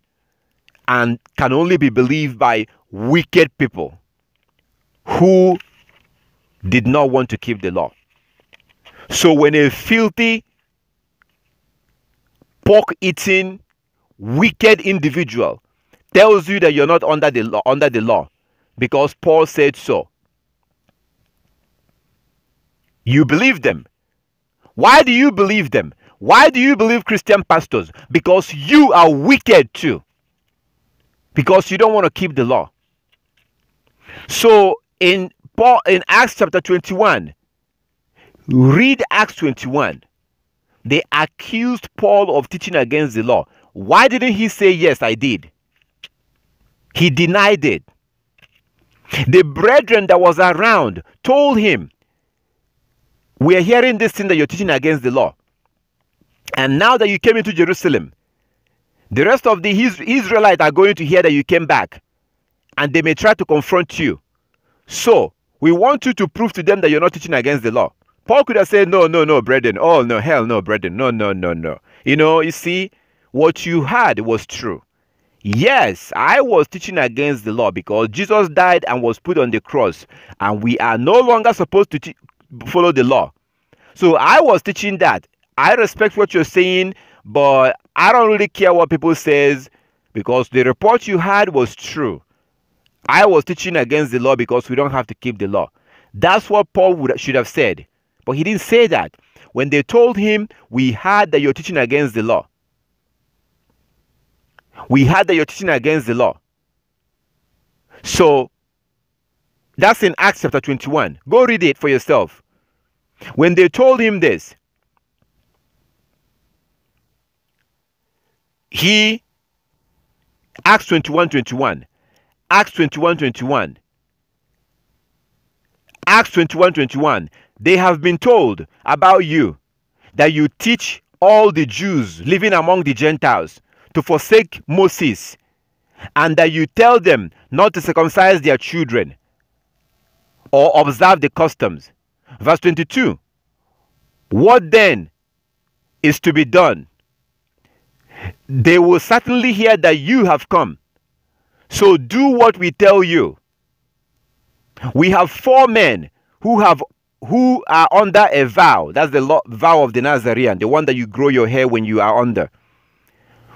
and can only be believed by wicked people who did not want to keep the law. So when a filthy, pork eating, wicked individual tells you that you're not under the law, under the law because Paul said so, you believe them. Why do you believe them? Why do you believe Christian pastors? Because you are wicked too. Because you don't want to keep the law. So in Paul in Acts chapter 21, read Acts 21. They accused Paul of teaching against the law. Why didn't he say, Yes, I did? He denied it. The brethren that was around told him, We're hearing this thing that you're teaching against the law. And now that you came into Jerusalem, the rest of the Israelites are going to hear that you came back and they may try to confront you. So, we want you to prove to them that you're not teaching against the law. Paul could have said, No, no, no, brethren. Oh, no, hell no, brethren. No, no, no, no. You know, you see, what you had was true. Yes, I was teaching against the law because Jesus died and was put on the cross, and we are no longer supposed to follow the law. So I was teaching that. I respect what you're saying, but I don't really care what people says because the report you had was true. I was teaching against the law because we don't have to keep the law. That's what Paul would, should have said. But he didn't say that. When they told him, We heard that you're teaching against the law. We heard that you're teaching against the law. So that's in Acts chapter 21. Go read it for yourself. When they told him this, he Acts 21 21. Acts 21 21. Acts 21 21. They have been told about you that you teach all the Jews living among the Gentiles to forsake Moses, and that you tell them not to circumcise their children or observe the customs. Verse 22. What then is to be done? They will certainly hear that you have come. So do what we tell you. We have four men who have who are under a vow. That's the vow of the Nazarene, the one that you grow your hair when you are under.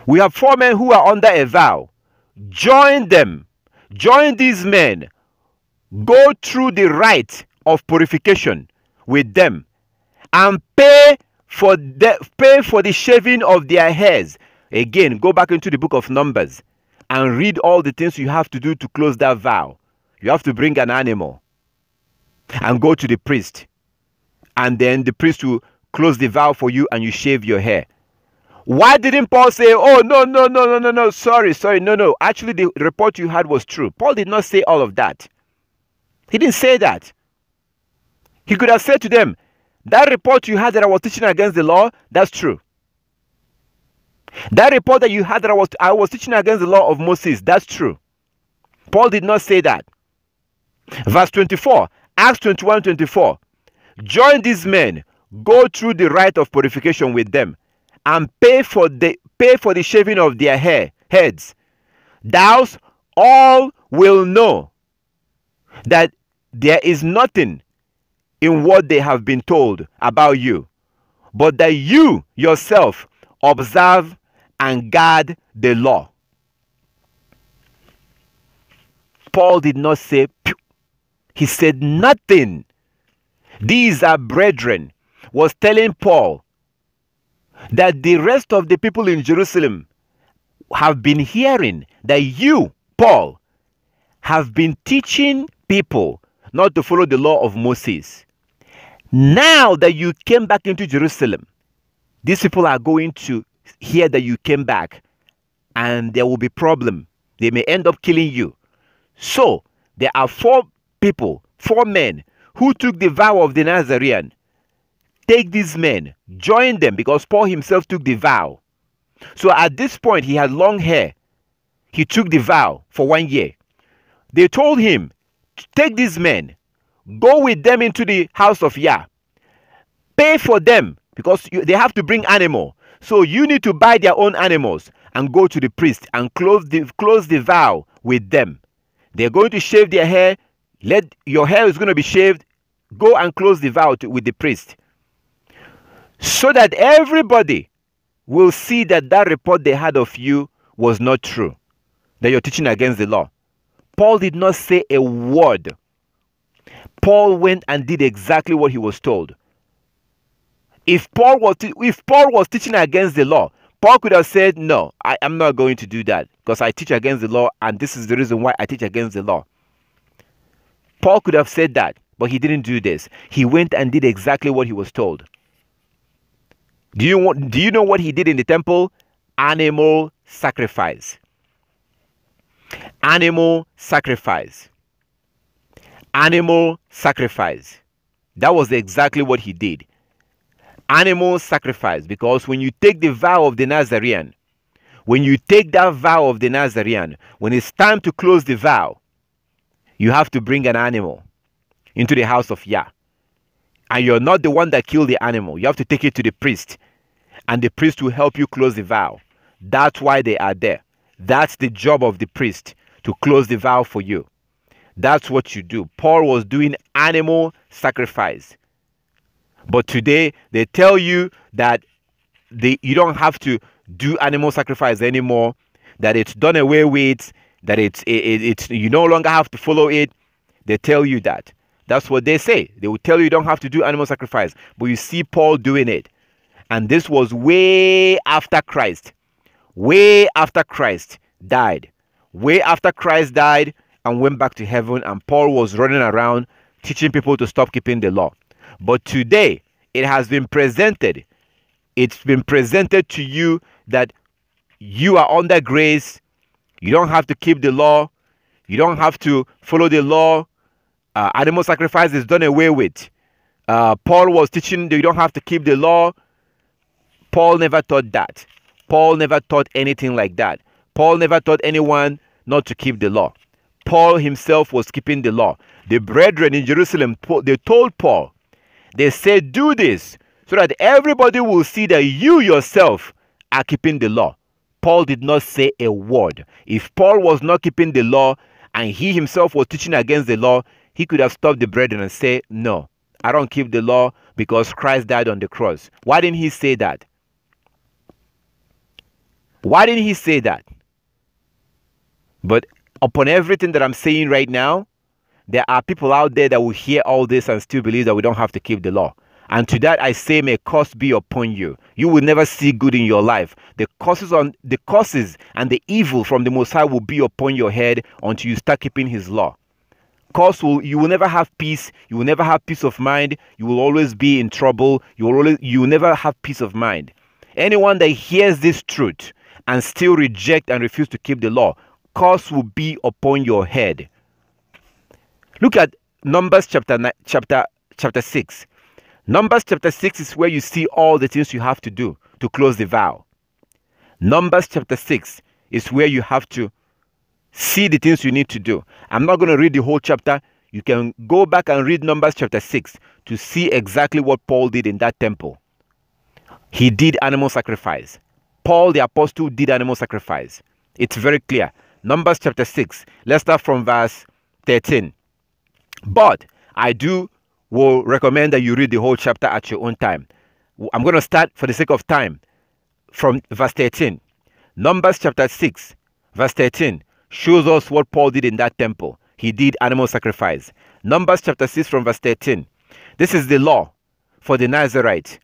We have four men who are under a vow. Join them. Join these men. Go through the rite of purification with them and pay for the pay for the shaving of their hairs. Again, go back into the book of Numbers and read all the things you have to do to close that vow. You have to bring an animal and go to the priest. And then the priest will close the vow for you and you shave your hair. Why didn't Paul say, oh, no, no, no, no, no, no, sorry, sorry, no, no. Actually, the report you had was true. Paul did not say all of that. He didn't say that. He could have said to them, that report you had that I was teaching against the law, that's true. That report that you had that I was, I was teaching against the law of Moses, that's true. Paul did not say that. Verse 24, Acts 21 24. Join these men, go through the rite of purification with them, and pay for the pay for the shaving of their hair heads. Thus all will know that there is nothing in what they have been told about you, but that you yourself observe and guard the law. Paul did not say, Pew. he said nothing. These are brethren, was telling Paul that the rest of the people in Jerusalem have been hearing that you, Paul, have been teaching people not to follow the law of Moses. Now that you came back into Jerusalem, these people are going to hear that you came back and there will be problem. They may end up killing you. So there are four people, four men who took the vow of the Nazarene take these men, join them, because Paul himself took the vow. So at this point, he had long hair. He took the vow for one year. They told him, Take these men, go with them into the house of Yah, pay for them because you, they have to bring animal. So you need to buy their own animals and go to the priest and close the close the vow with them. They're going to shave their hair. Let your hair is going to be shaved. Go and close the vow to, with the priest, so that everybody will see that that report they had of you was not true. That you're teaching against the law. Paul did not say a word. Paul went and did exactly what he was told. If Paul was if Paul was teaching against the law, Paul could have said, No, I am not going to do that because I teach against the law, and this is the reason why I teach against the law. Paul could have said that, but he didn't do this. He went and did exactly what he was told. Do you want do you know what he did in the temple? Animal sacrifice. Animal sacrifice. Animal sacrifice. That was exactly what he did animal sacrifice because when you take the vow of the Nazarene, when you take that vow of the Nazarene, when it's time to close the vow, you have to bring an animal into the house of Yah. And you're not the one that killed the animal. You have to take it to the priest. And the priest will help you close the vow. That's why they are there. That's the job of the priest to close the vow for you. That's what you do. Paul was doing animal sacrifice. But today they tell you that they you don't have to do animal sacrifice anymore, that it's done away with, that it's it, it, it's you no longer have to follow it. They tell you that. That's what they say. They will tell you you don't have to do animal sacrifice. But you see Paul doing it. And this was way after Christ. Way after Christ died. Way after Christ died and went back to heaven and Paul was running around teaching people to stop keeping the law. But today, it has been presented. It's been presented to you that you are under grace. You don't have to keep the law. You don't have to follow the law. Uh, animal sacrifice is done away with. Uh, Paul was teaching that you don't have to keep the law. Paul never taught that. Paul never taught anything like that. Paul never taught anyone not to keep the law. Paul himself was keeping the law. The brethren in Jerusalem, they told Paul, they said, Do this so that everybody will see that you yourself are keeping the law. Paul did not say a word. If Paul was not keeping the law and he himself was teaching against the law, he could have stopped the brethren and say, No, I don't keep the law because Christ died on the cross. Why didn't he say that? Why didn't he say that? But upon everything that I'm saying right now, there are people out there that will hear all this and still believe that we don't have to keep the law. And to that I say, may curse be upon you. You will never see good in your life. The curses on the curses and the evil from the Most High will be upon your head until you start keeping His law. Cause will you will never have peace. You will never have peace of mind. You will always be in trouble. You will always, you will never have peace of mind. Anyone that hears this truth and still reject and refuse to keep the law, curse will be upon your head. Look at Numbers chapter chapter chapter 6. Numbers chapter 6 is where you see all the things you have to do to close the vow. Numbers chapter 6 is where you have to see the things you need to do. I'm not going to read the whole chapter. You can go back and read Numbers chapter 6 to see exactly what Paul did in that temple. He did animal sacrifice. Paul the apostle did animal sacrifice. It's very clear. Numbers chapter 6. Let's start from verse 13. But I do will recommend that you read the whole chapter at your own time. I'm going to start for the sake of time from verse 13. Numbers chapter 6, verse 13 shows us what Paul did in that temple. He did animal sacrifice. Numbers chapter 6 from verse 13. This is the law for the Nazarite.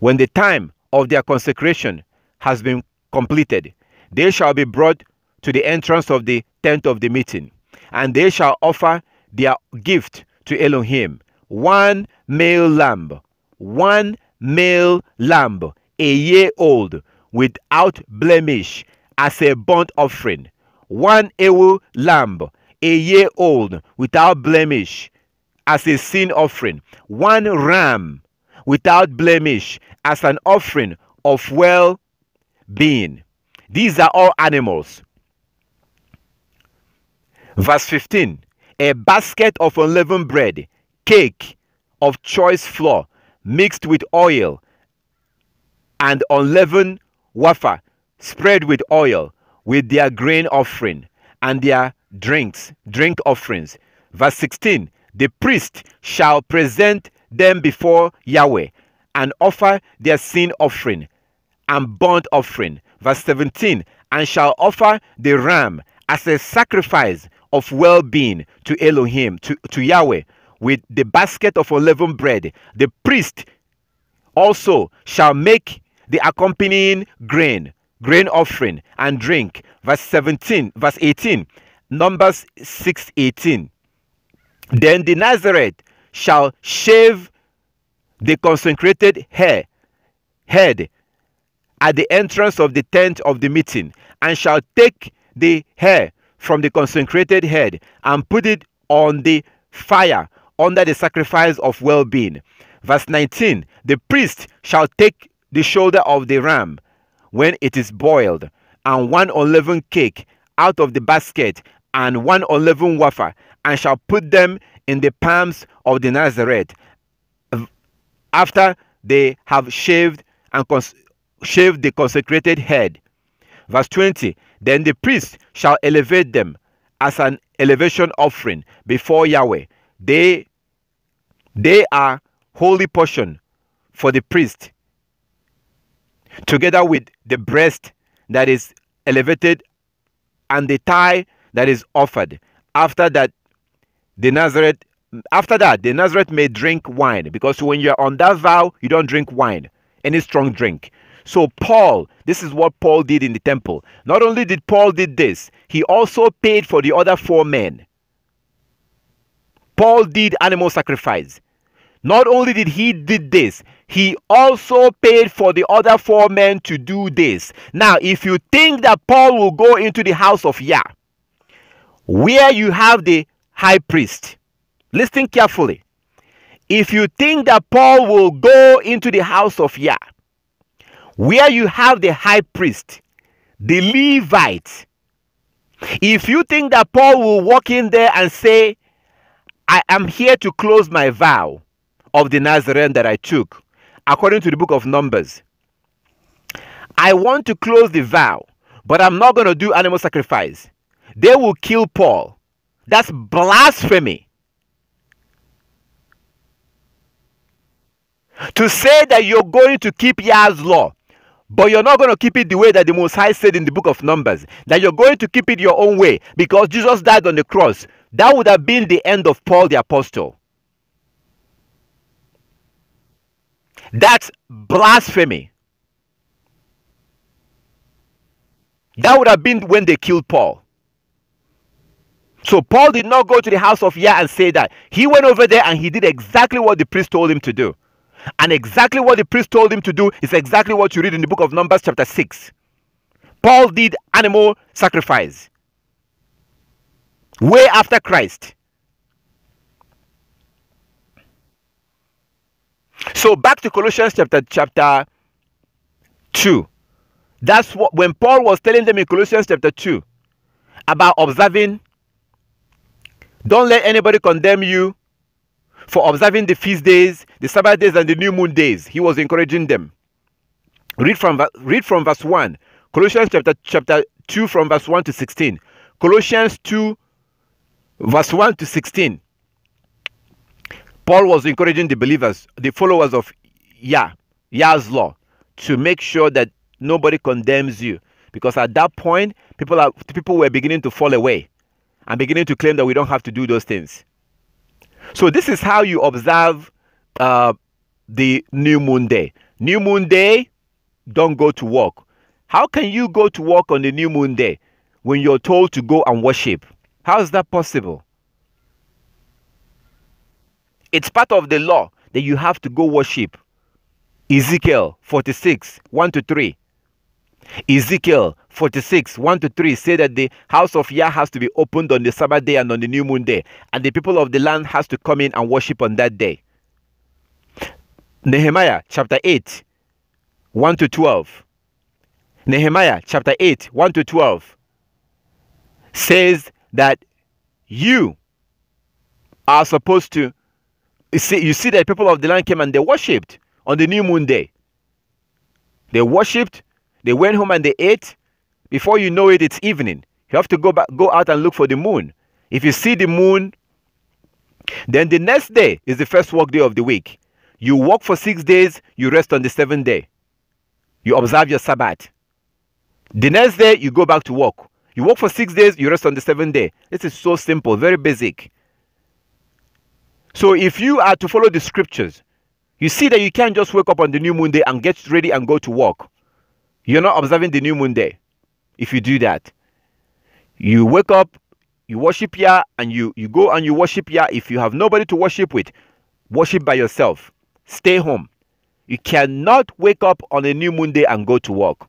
When the time of their consecration has been completed, they shall be brought to the entrance of the tent of the meeting, and they shall offer their gift to Elohim. One male lamb, one male lamb, a year old, without blemish, as a burnt offering, one ewe lamb, a year old, without blemish, as a sin offering, one ram, without blemish, as an offering of well being. These are all animals. Verse 15 a basket of unleavened bread, cake of choice flour, mixed with oil and unleavened wafer spread with oil with their grain offering and their drinks, drink offerings. Verse 16 The priest shall present them before Yahweh and offer their sin offering and burnt offering. Verse 17 And shall offer the ram as a sacrifice of well being to Elohim, to, to Yahweh, with the basket of unleavened bread. The priest also shall make the accompanying grain, grain offering, and drink. Verse 17, verse 18, Numbers 6 18. Then the Nazareth shall shave the consecrated hair, head at the entrance of the tent of the meeting, and shall take the hair from the consecrated head and put it on the fire under the sacrifice of well being. Verse 19 The priest shall take the shoulder of the ram when it is boiled, and one unleavened cake out of the basket, and one unleavened wafer, and shall put them in the palms of the Nazareth uh, after they have shaved and cons- shaved the consecrated head. Verse 20 Then the priest shall elevate them as an elevation offering before Yahweh. They they are holy portion for the priest, together with the breast that is elevated and the thigh that is offered. After that, the Nazareth after that, the Nazareth may drink wine because when you're on that vow, you don't drink wine, any strong drink. So Paul, this is what Paul did in the temple. Not only did Paul did this, he also paid for the other four men. Paul did animal sacrifice. Not only did he did this, he also paid for the other four men to do this. Now, if you think that Paul will go into the house of Yah, where you have the high priest, listen carefully. If you think that Paul will go into the house of Yah, where you have the high priest, the Levite, if you think that Paul will walk in there and say, I am here to close my vow of the Nazarene that I took, according to the book of Numbers, I want to close the vow, but I'm not going to do animal sacrifice. They will kill Paul. That's blasphemy. To say that you're going to keep Yah's law, but you're not going to keep it the way that the Most High said in the book of Numbers, that you're going to keep it your own way because Jesus died on the cross, that would have been the end of Paul the Apostle. That's blasphemy. That would have been when they killed Paul. So Paul did not go to the house of Yah and say that. He went over there and he did exactly what the priest told him to do. And exactly what the priest told him to do is exactly what you read in the book of Numbers, chapter 6. Paul did animal sacrifice way after Christ. So back to Colossians chapter chapter 2. That's what when Paul was telling them in Colossians chapter 2 about observing don't let anybody condemn you for observing the feast days, the Sabbath days, and the new moon days. He was encouraging them. Read from read from verse 1. Colossians chapter chapter 2 from verse 1 to 16. Colossians 2 verse 1 to 16. Paul was encouraging the believers, the followers of Yah, Yah's law, to make sure that nobody condemns you. Because at that point, people are people were beginning to fall away and beginning to claim that we don't have to do those things. So this is how you observe uh, the new moon day. New moon day, don't go to work. How can you go to work on the new moon day when you're told to go and worship? How is that possible? It's part of the law that you have to go worship. Ezekiel 46, 1 to 3. Ezekiel 46, 1 to 3 say that the house of Yah has to be opened on the Sabbath day and on the new moon day, and the people of the land has to come in and worship on that day. Nehemiah chapter 8, 1 to 12. Nehemiah chapter 8, 1 to 12 says that you are supposed to see, you see that people of the land came and they worshipped on the new moon day. They worshipped, they went home and they ate. Before you know it, it's evening. You have to go back, go out and look for the moon. If you see the moon, then the next day is the first work day of the week. You work for six days, you rest on the seventh day. You observe your Sabbath. The next day, you go back to work. You work for six days, you rest on the seventh day. This is so simple, very basic. So if you are to follow the scriptures, you see that you can't just wake up on the new moon day and get ready and go to work. You're not observing the new moon day if you do that. You wake up, you worship Yah, and you, you go and you worship Yah. If you have nobody to worship with, worship by yourself. Stay home. You cannot wake up on a new moon day and go to work.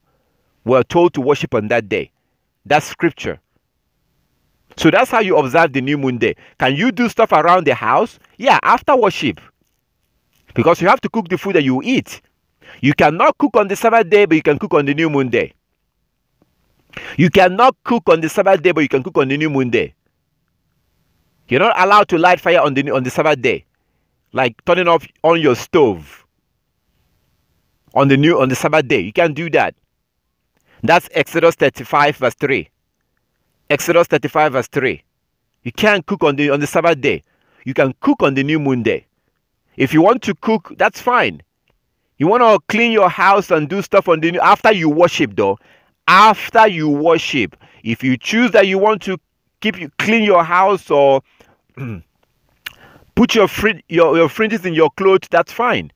We're told to worship on that day. That's scripture. So that's how you observe the new moon day. Can you do stuff around the house? Yeah, after worship. Because you have to cook the food that you eat. You cannot cook on the Sabbath day, but you can cook on the new moon day. You cannot cook on the Sabbath day, but you can cook on the new moon day. You're not allowed to light fire on the on the Sabbath day, like turning off on your stove on the new on the Sabbath day. You can't do that. That's Exodus 35 verse 3. Exodus 35 verse 3. You can't cook on the on the Sabbath day. You can cook on the new moon day. If you want to cook, that's fine. You want to clean your house and do stuff on the new after you worship though. After you worship, if you choose that you want to keep you clean your house or *clears throat* put your your, your fringes in your clothes, that's fine.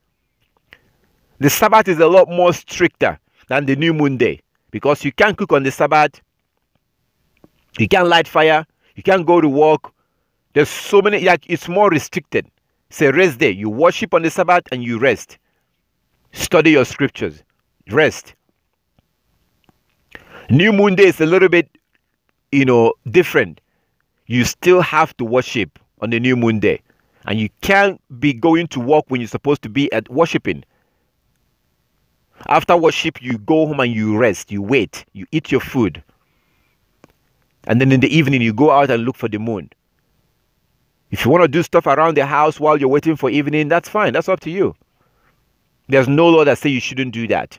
The Sabbath is a lot more stricter than the new moon day because you can't cook on the Sabbath, you can't light fire, you can't go to work. There's so many, like it's more restricted. It's a rest day. You worship on the Sabbath and you rest. Study your scriptures. Rest. New moon day is a little bit, you know, different. You still have to worship on the new moon day. And you can't be going to work when you're supposed to be at worshiping. After worship, you go home and you rest, you wait, you eat your food. And then in the evening, you go out and look for the moon. If you want to do stuff around the house while you're waiting for evening, that's fine. That's up to you. There's no law that says you shouldn't do that.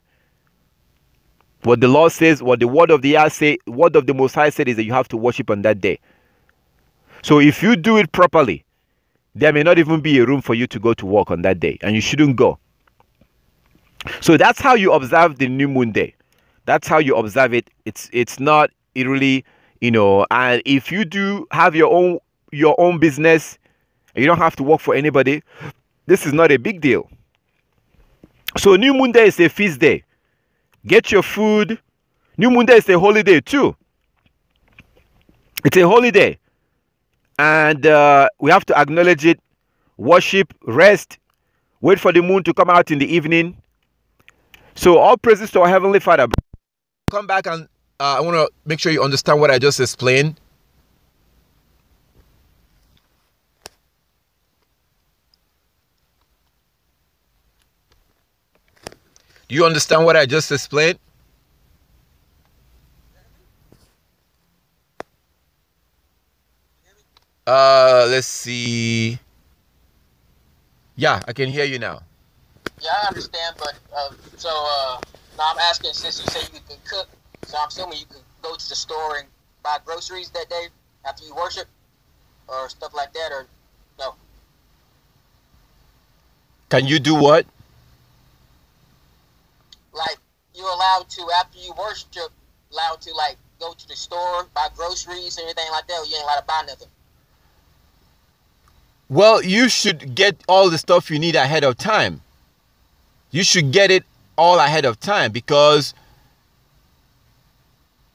What the law says, what the word of the Yah say, word of the Most High said is that you have to worship on that day. So if you do it properly, there may not even be a room for you to go to work on that day, and you shouldn't go. So that's how you observe the new moon day. That's how you observe it. It's it's not it really, you know, and if you do have your own your own business, you don't have to work for anybody, this is not a big deal. So new moon day is a feast day. Get your food. New moon day is a holiday too. It's a holiday. And uh, we have to acknowledge it, worship, rest, wait for the moon to come out in the evening, so all praises to our Heavenly Father. Come back and uh, I want to make sure you understand what I just explained. Do you understand what I just explained? Uh, let's see. Yeah, I can hear you now. Yeah, I understand, but uh, so uh, now I'm asking since you say you can cook, so I'm assuming you can go to the store and buy groceries that day after you worship, or stuff like that, or no? Can you do what? Like you're allowed to after you worship, allowed to like go to the store buy groceries and everything like that. You ain't allowed to buy nothing. Well, you should get all the stuff you need ahead of time you should get it all ahead of time because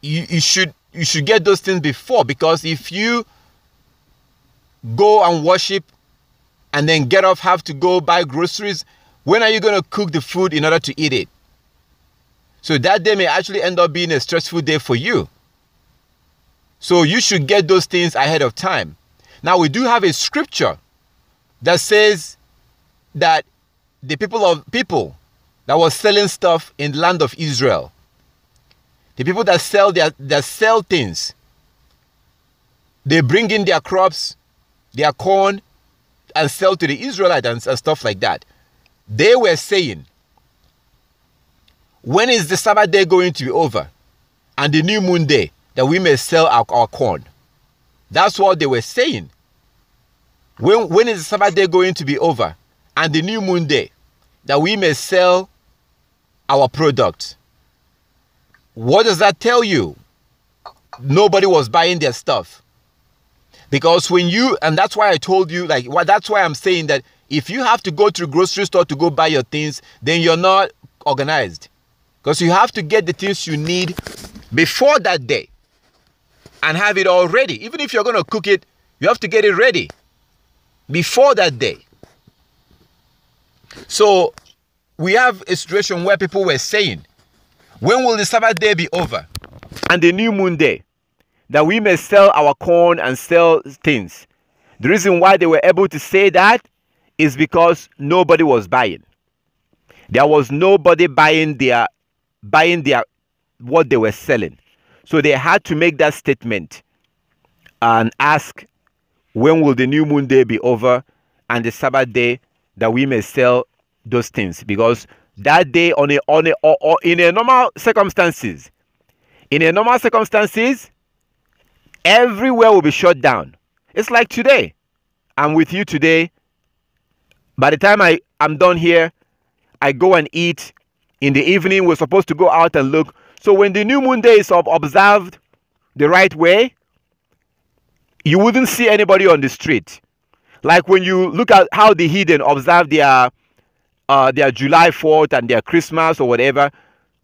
you, you should you should get those things before because if you go and worship and then get off have to go buy groceries when are you going to cook the food in order to eat it so that day may actually end up being a stressful day for you so you should get those things ahead of time now we do have a scripture that says that the people of people that was selling stuff in the land of Israel. The people that sell their that sell things. They bring in their crops, their corn, and sell to the Israelites and, and stuff like that, they were saying, when is the Sabbath day going to be over? And the new moon day that we may sell our, our corn. That's what they were saying. When, when is the Sabbath day going to be over? And the new moon day that we may sell our product. What does that tell you? Nobody was buying their stuff. Because when you, and that's why I told you, like, well, that's why I'm saying that if you have to go to grocery store to go buy your things, then you're not organized. Because you have to get the things you need before that day and have it all ready. Even if you're going to cook it, you have to get it ready before that day. So we have a situation where people were saying, when will the Sabbath day be over? And the new moon day, that we may sell our corn and sell things. The reason why they were able to say that is because nobody was buying. There was nobody buying their buying their what they were selling. So they had to make that statement and ask when will the new moon day be over and the Sabbath day that we may sell those things? Because that day on a on a or, or in a normal circumstances in a normal circumstances everywhere will be shut down. It's like today. I'm with you today. By the time i i'm done here i go and eat in the evening we're supposed to go out and look so when the new moon day is observed the right way you wouldn't see anybody on the street like when you look at how the heathen observe their uh, their July 4th and their Christmas or whatever,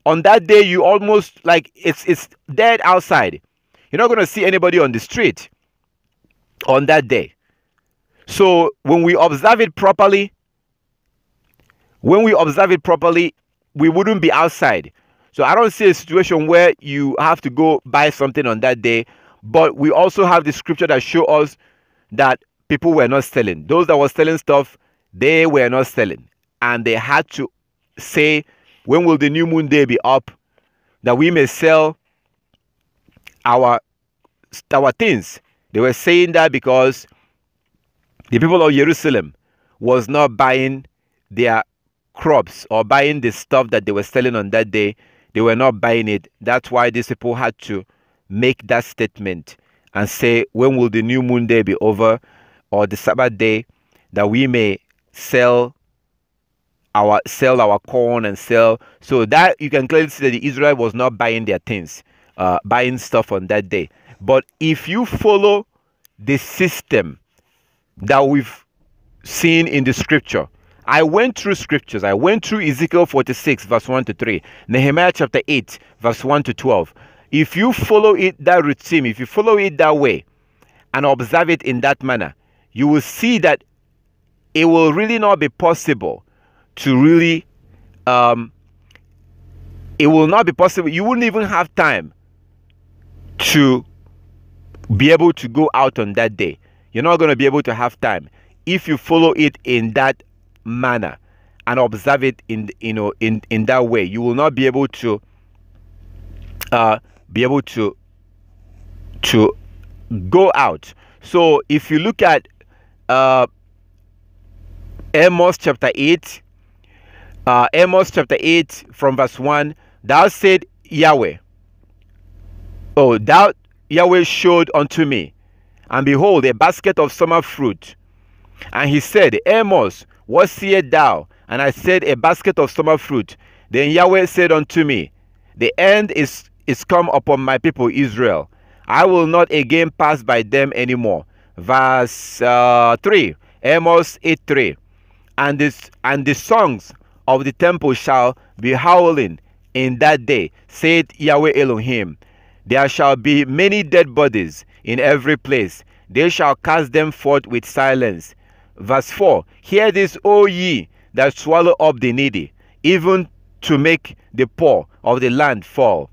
on that day you almost like it's it's dead outside. You're not going to see anybody on the street on that day. So when we observe it properly, when we observe it properly, we wouldn't be outside. So I don't see a situation where you have to go buy something on that day, but we also have the scripture that show us that people were not selling. Those that were selling stuff, they were not selling and they had to say, When will the new moon day be up? That we may sell our our things. They were saying that because the people of Jerusalem was not buying their crops or buying the stuff that they were selling on that day. They were not buying it. That's why these people had to make that statement and say, When will the new moon day be over? Or the Sabbath day that we may sell our sell our corn and sell so that you can clearly see that the israel was not buying their things uh, buying stuff on that day but if you follow the system that we've seen in the scripture i went through scriptures. I went through ezekiel 46 verse 1 to 3 nehemiah chapter 8 verse 1 to 12 if you follow it that routine if you follow it that way and observe it in that manner you will see that it will really not be possible to really um, it will not be possible. You wouldn't even have time to be able to go out on that day. You're not going to be able to have time if you follow it in that manner and observe it in you know in in that way you will not be able to uh be able to to go out so if you look at uh Amos chapter 8 uh, Amos chapter 8 from verse 1 Thou said Yahweh, Oh, thou Yahweh showed unto me, and behold, a basket of summer fruit. And he said, Amos, what seest thou? And I said, A basket of summer fruit. Then Yahweh said unto me, The end is, is come upon my people Israel. I will not again pass by them anymore. Verse uh, 3, Amos 8 3. And, this, and the songs of the temple shall be howling in that day, saith Yahweh Elohim. There shall be many dead bodies in every place. They shall cast them forth with silence. Verse 4 Hear this, O ye that swallow up the needy, even to make the poor of the land fall.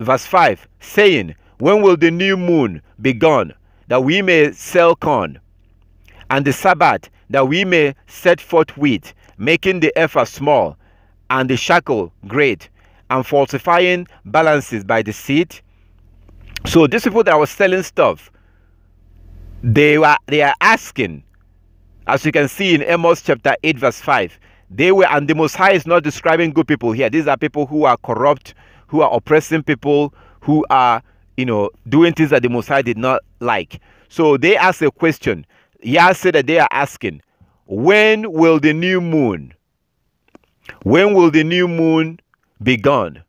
Verse 5 Saying, When will the new moon be gone, that we may sell corn? And the Sabbath, that we may set forth wheat, making the ephah small and the shekel great, and falsifying balances by deceit. So these people that were selling stuff, they were they are asking as you can see in Amos chapter 8, verse 5. They were, and the Most High is not describing good people here. These are people who are corrupt, who are oppressing people, who are, you know, doing things that the Most High did not like. So they ask a question. Yah said that they are asking, when will the new moon, when will the new moon be gone,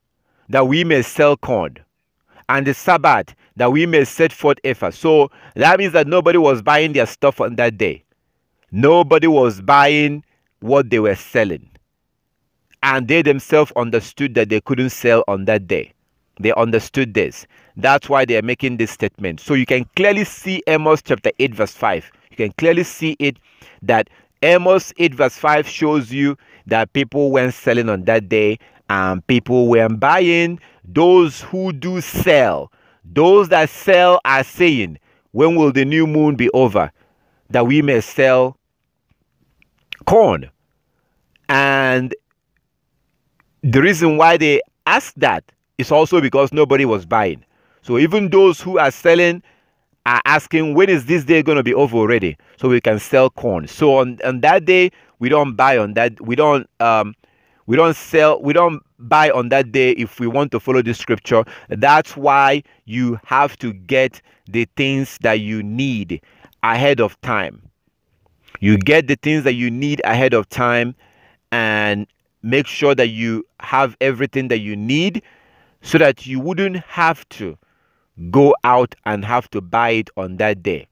that we may sell corn? And the Sabbath, that we may set forth ephah. So that means that nobody was buying their stuff on that day. Nobody was buying what they were selling. And they themselves understood that they couldn't sell on that day. They understood this. That's why they are making this statement. So you can clearly see Amos chapter 8, verse 5. You can clearly see it that Amos 8, verse 5 shows you that people weren't selling on that day and people weren't buying. Those who do sell, those that sell are saying, When will the new moon be over? That we may sell corn. And the reason why they asked that is also because nobody was buying. So even those who are selling are asking, when is this day going to be over already? So we can sell corn. So on, on that day, we don't buy on that. We don't um, we don't sell. We don't buy on that day if we want to follow the scripture. That's why you have to get the things that you need ahead of time. You get the things that you need ahead of time and make sure that you have everything that you need so that you wouldn't have to go out and have to buy it on that day.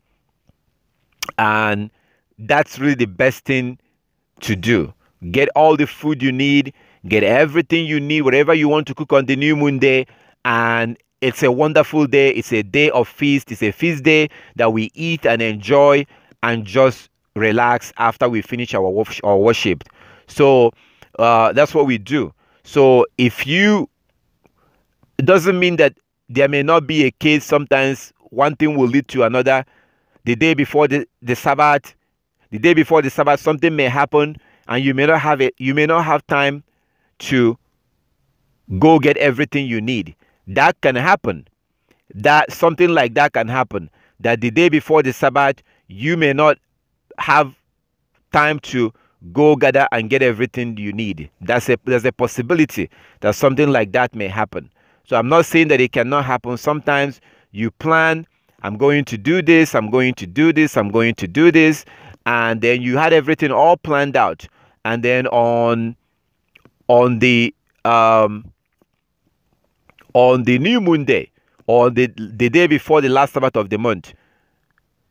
And that's really the best thing to do. Get all the food you need, get everything you need, whatever you want to cook on the new moon day, and it's a wonderful day. It's a day of feast. It's a feast day that we eat and enjoy and just relax after we finish our our worship. So uh, that's what we do. So if you, it doesn't mean that there may not be a case. Sometimes one thing will lead to another. The day before the, the Sabbath, the day before the Sabbath, something may happen, and you may not have it. You may not have time to go get everything you need. That can happen. That something like that can happen. That the day before the Sabbath, you may not have time to go gather and get everything you need. That's a there's a possibility that something like that may happen. So I'm not saying that it cannot happen. Sometimes you plan, I'm going to do this, I'm going to do this, I'm going to do this, and then you had everything all planned out. And then on on the um on the new moon day or the the day before the last Sabbath of the month,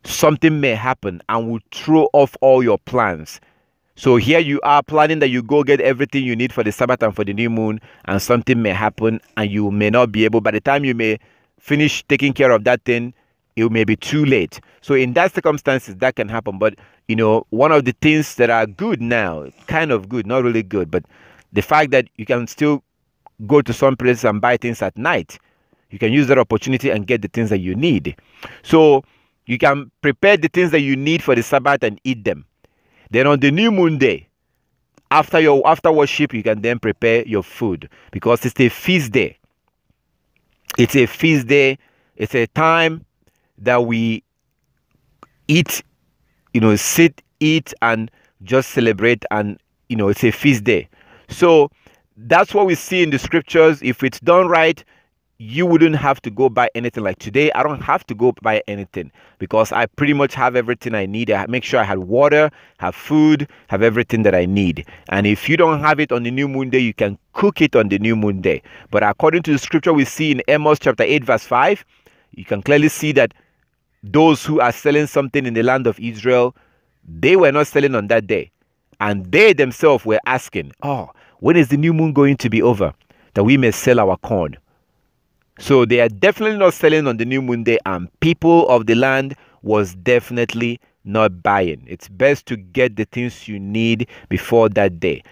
something may happen and will throw off all your plans. So here you are planning that you go get everything you need for the Sabbath and for the new moon, and something may happen and you may not be able. By the time you may finish taking care of that thing, it may be too late. So in that circumstances, that can happen. But you know, one of the things that are good now, kind of good, not really good, but the fact that you can still go to some places and buy things at night, you can use that opportunity and get the things that you need. So you can prepare the things that you need for the Sabbath and eat them. Then on the new moon day, after your after worship, you can then prepare your food because it's a feast day. It's a feast day. It's a time that we eat, you know, sit, eat, and just celebrate. And you know, it's a feast day. So that's what we see in the scriptures. If it's done right, you wouldn't have to go buy anything. Like today i don't have to go buy anything because i pretty much have everything i need. I make sure i have water have food have everything that i need. And if you don't have it on the new moon day you can cook it on the new moon day. But according to the scripture we see in amos chapter 8 verse 5 you can clearly see that those who are selling something in the land of israel they were not selling on that day. And they themselves were asking oh when is the new moon going to be over that we may sell our corn so they are definitely not selling on the new moon day, and people of the land was definitely not buying. It's best to get the things you need before that day.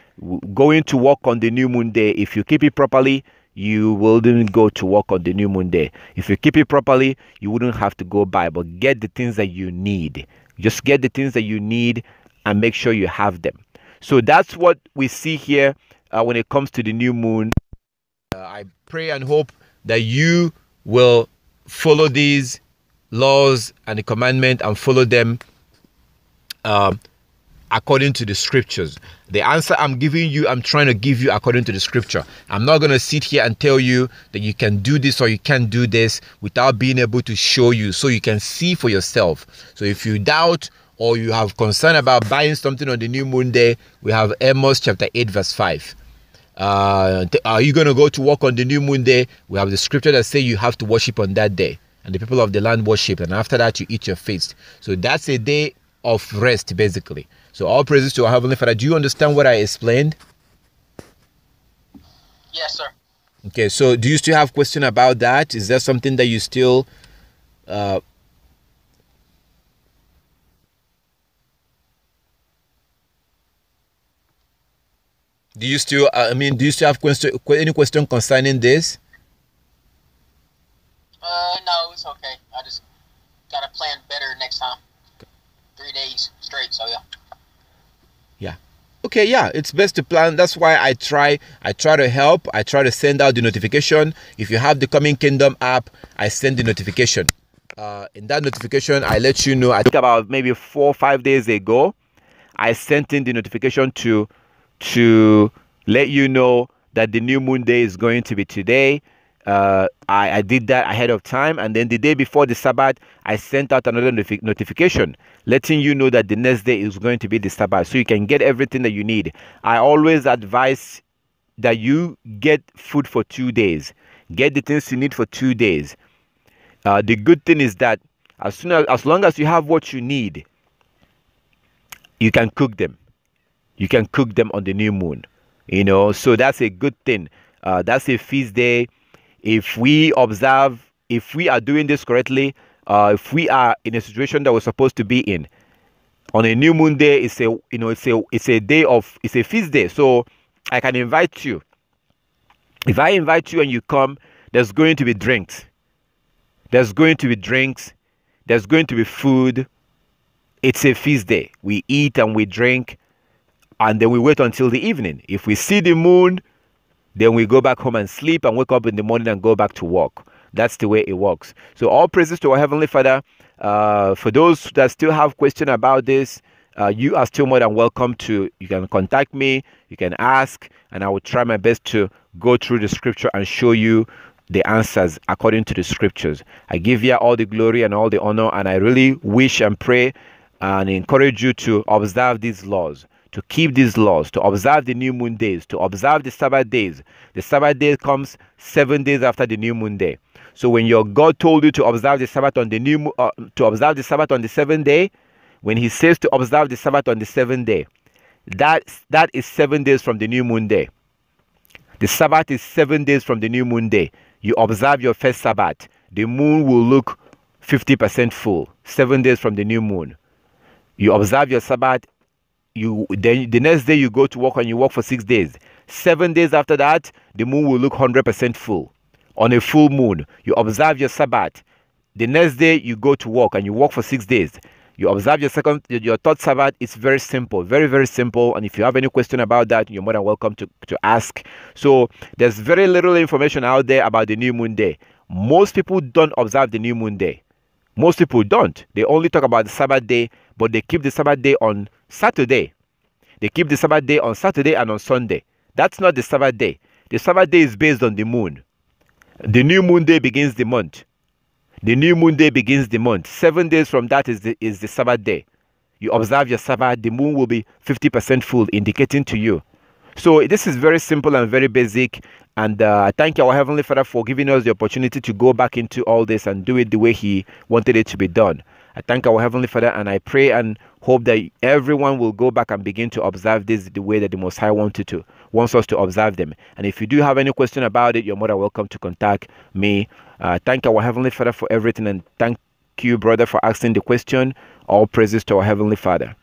Going to work on the new moon day, if you keep it properly, you wouldn't go to work on the new moon day. If you keep it properly, you wouldn't have to go buy, but get the things that you need. Just get the things that you need and make sure you have them. So that's what we see here uh, when it comes to the new moon. Uh, I pray and hope that you will follow these laws and the commandment and follow them um, according to the scriptures. The answer I'm giving you, I'm trying to give you according to the scripture. I'm not going to sit here and tell you that you can do this or you can't do this without being able to show you so you can see for yourself. So if you doubt or you have concern about buying something on the new moon day, we have Amos chapter 8, verse 5. Uh, are you going to go to work on the new moon day? We have the scripture that say you have to worship on that day. And the people of the land worship, and after that you eat your feast. So that's a day of rest, basically. So all praises to our Heavenly Father. Do you understand what I explained? Yes, sir. Okay, so do you still have question about that? Is there something that you still uh, do you still uh, I mean do you still have question any question concerning this? Uh no, it's okay. I just gotta plan better next time. Three days straight, so yeah. yeah okay yeah it's best to plan that's why i try i try to help i try to send out the notification if you have the coming kingdom app i send the notification uh, in that notification i let you know i think about maybe four or five days ago i sent in the notification to to let you know that the new moon day is going to be today uh, I, I did that ahead of time. And then the day before the Sabbath, I sent out another notif- notification letting you know that the next day is going to be the Sabbath. So you can get everything that you need. I always advise that you get food for two days, get the things you need for two days. Uh, the good thing is that as soon as, as long as you have what you need, you can cook them. You can cook them on the new moon. You know, so that's a good thing. Uh, that's a feast day if we observe, if we are doing this correctly, uh, if we are in a situation that we're supposed to be in, on a new moon day, it's a you know it's a it's a day of it's a feast day. So I can invite you. If I invite you and you come, there's going to be drinks. There's going to be drinks. There's going to be food. It's a feast day. We eat and we drink, and then we wait until the evening. If we see the moon, then we go back home and sleep and wake up in the morning and go back to work. That's the way it works. So all praises to our Heavenly Father. Uh, for those that still have question about this, uh, you are still more than welcome to. You can contact me. You can ask, and I will try my best to go through the scripture and show you the answers according to the scriptures. I give you all the glory and all the honor, and I really wish and pray and encourage you to observe these laws to keep these laws, to observe the new moon days, to observe the Sabbath days. The Sabbath day comes seven days after the new moon day. So when your God told you to observe the Sabbath on the new uh, to observe the Sabbath on the seventh day, when He says to observe the Sabbath on the seventh day, that that is seven days from the new moon day. The Sabbath is seven days from the new moon day. You observe your first Sabbath. The moon will look 50% full, seven days from the new moon. You observe your Sabbath you then the next day you go to work and you work for six days. Seven days after that the moon will look 100% full. On a full moon you observe your sabbath. The next day you go to work and you work for six days. You observe your second your third sabbath. It's very simple very very simple. And if you have any question about that you're more than welcome to, to ask. So there's very little information out there about the new moon day. Most people don't observe the new moon day. Most people don't. They only talk about the sabbath day but they keep the sabbath day on Saturday. They keep the Sabbath day on Saturday and on Sunday. That's not the Sabbath day. The Sabbath day is based on the moon. The new moon day begins the month. The new moon day begins the month. Seven days from that is the, is the Sabbath day. You observe your Sabbath, the moon will be 50% full, indicating to you. So this is very simple and very basic. And uh, I thank our Heavenly Father for giving us the opportunity to go back into all this and do it the way He wanted it to be done. I thank our Heavenly Father and I pray and hope that everyone will go back and begin to observe this the way that the Most High wanted to wants us to observe them. And if you do have any question about it, you're more than welcome to contact me. Uh, thank our Heavenly Father for everything and thank you, brother, for asking the question. All praises to our Heavenly Father.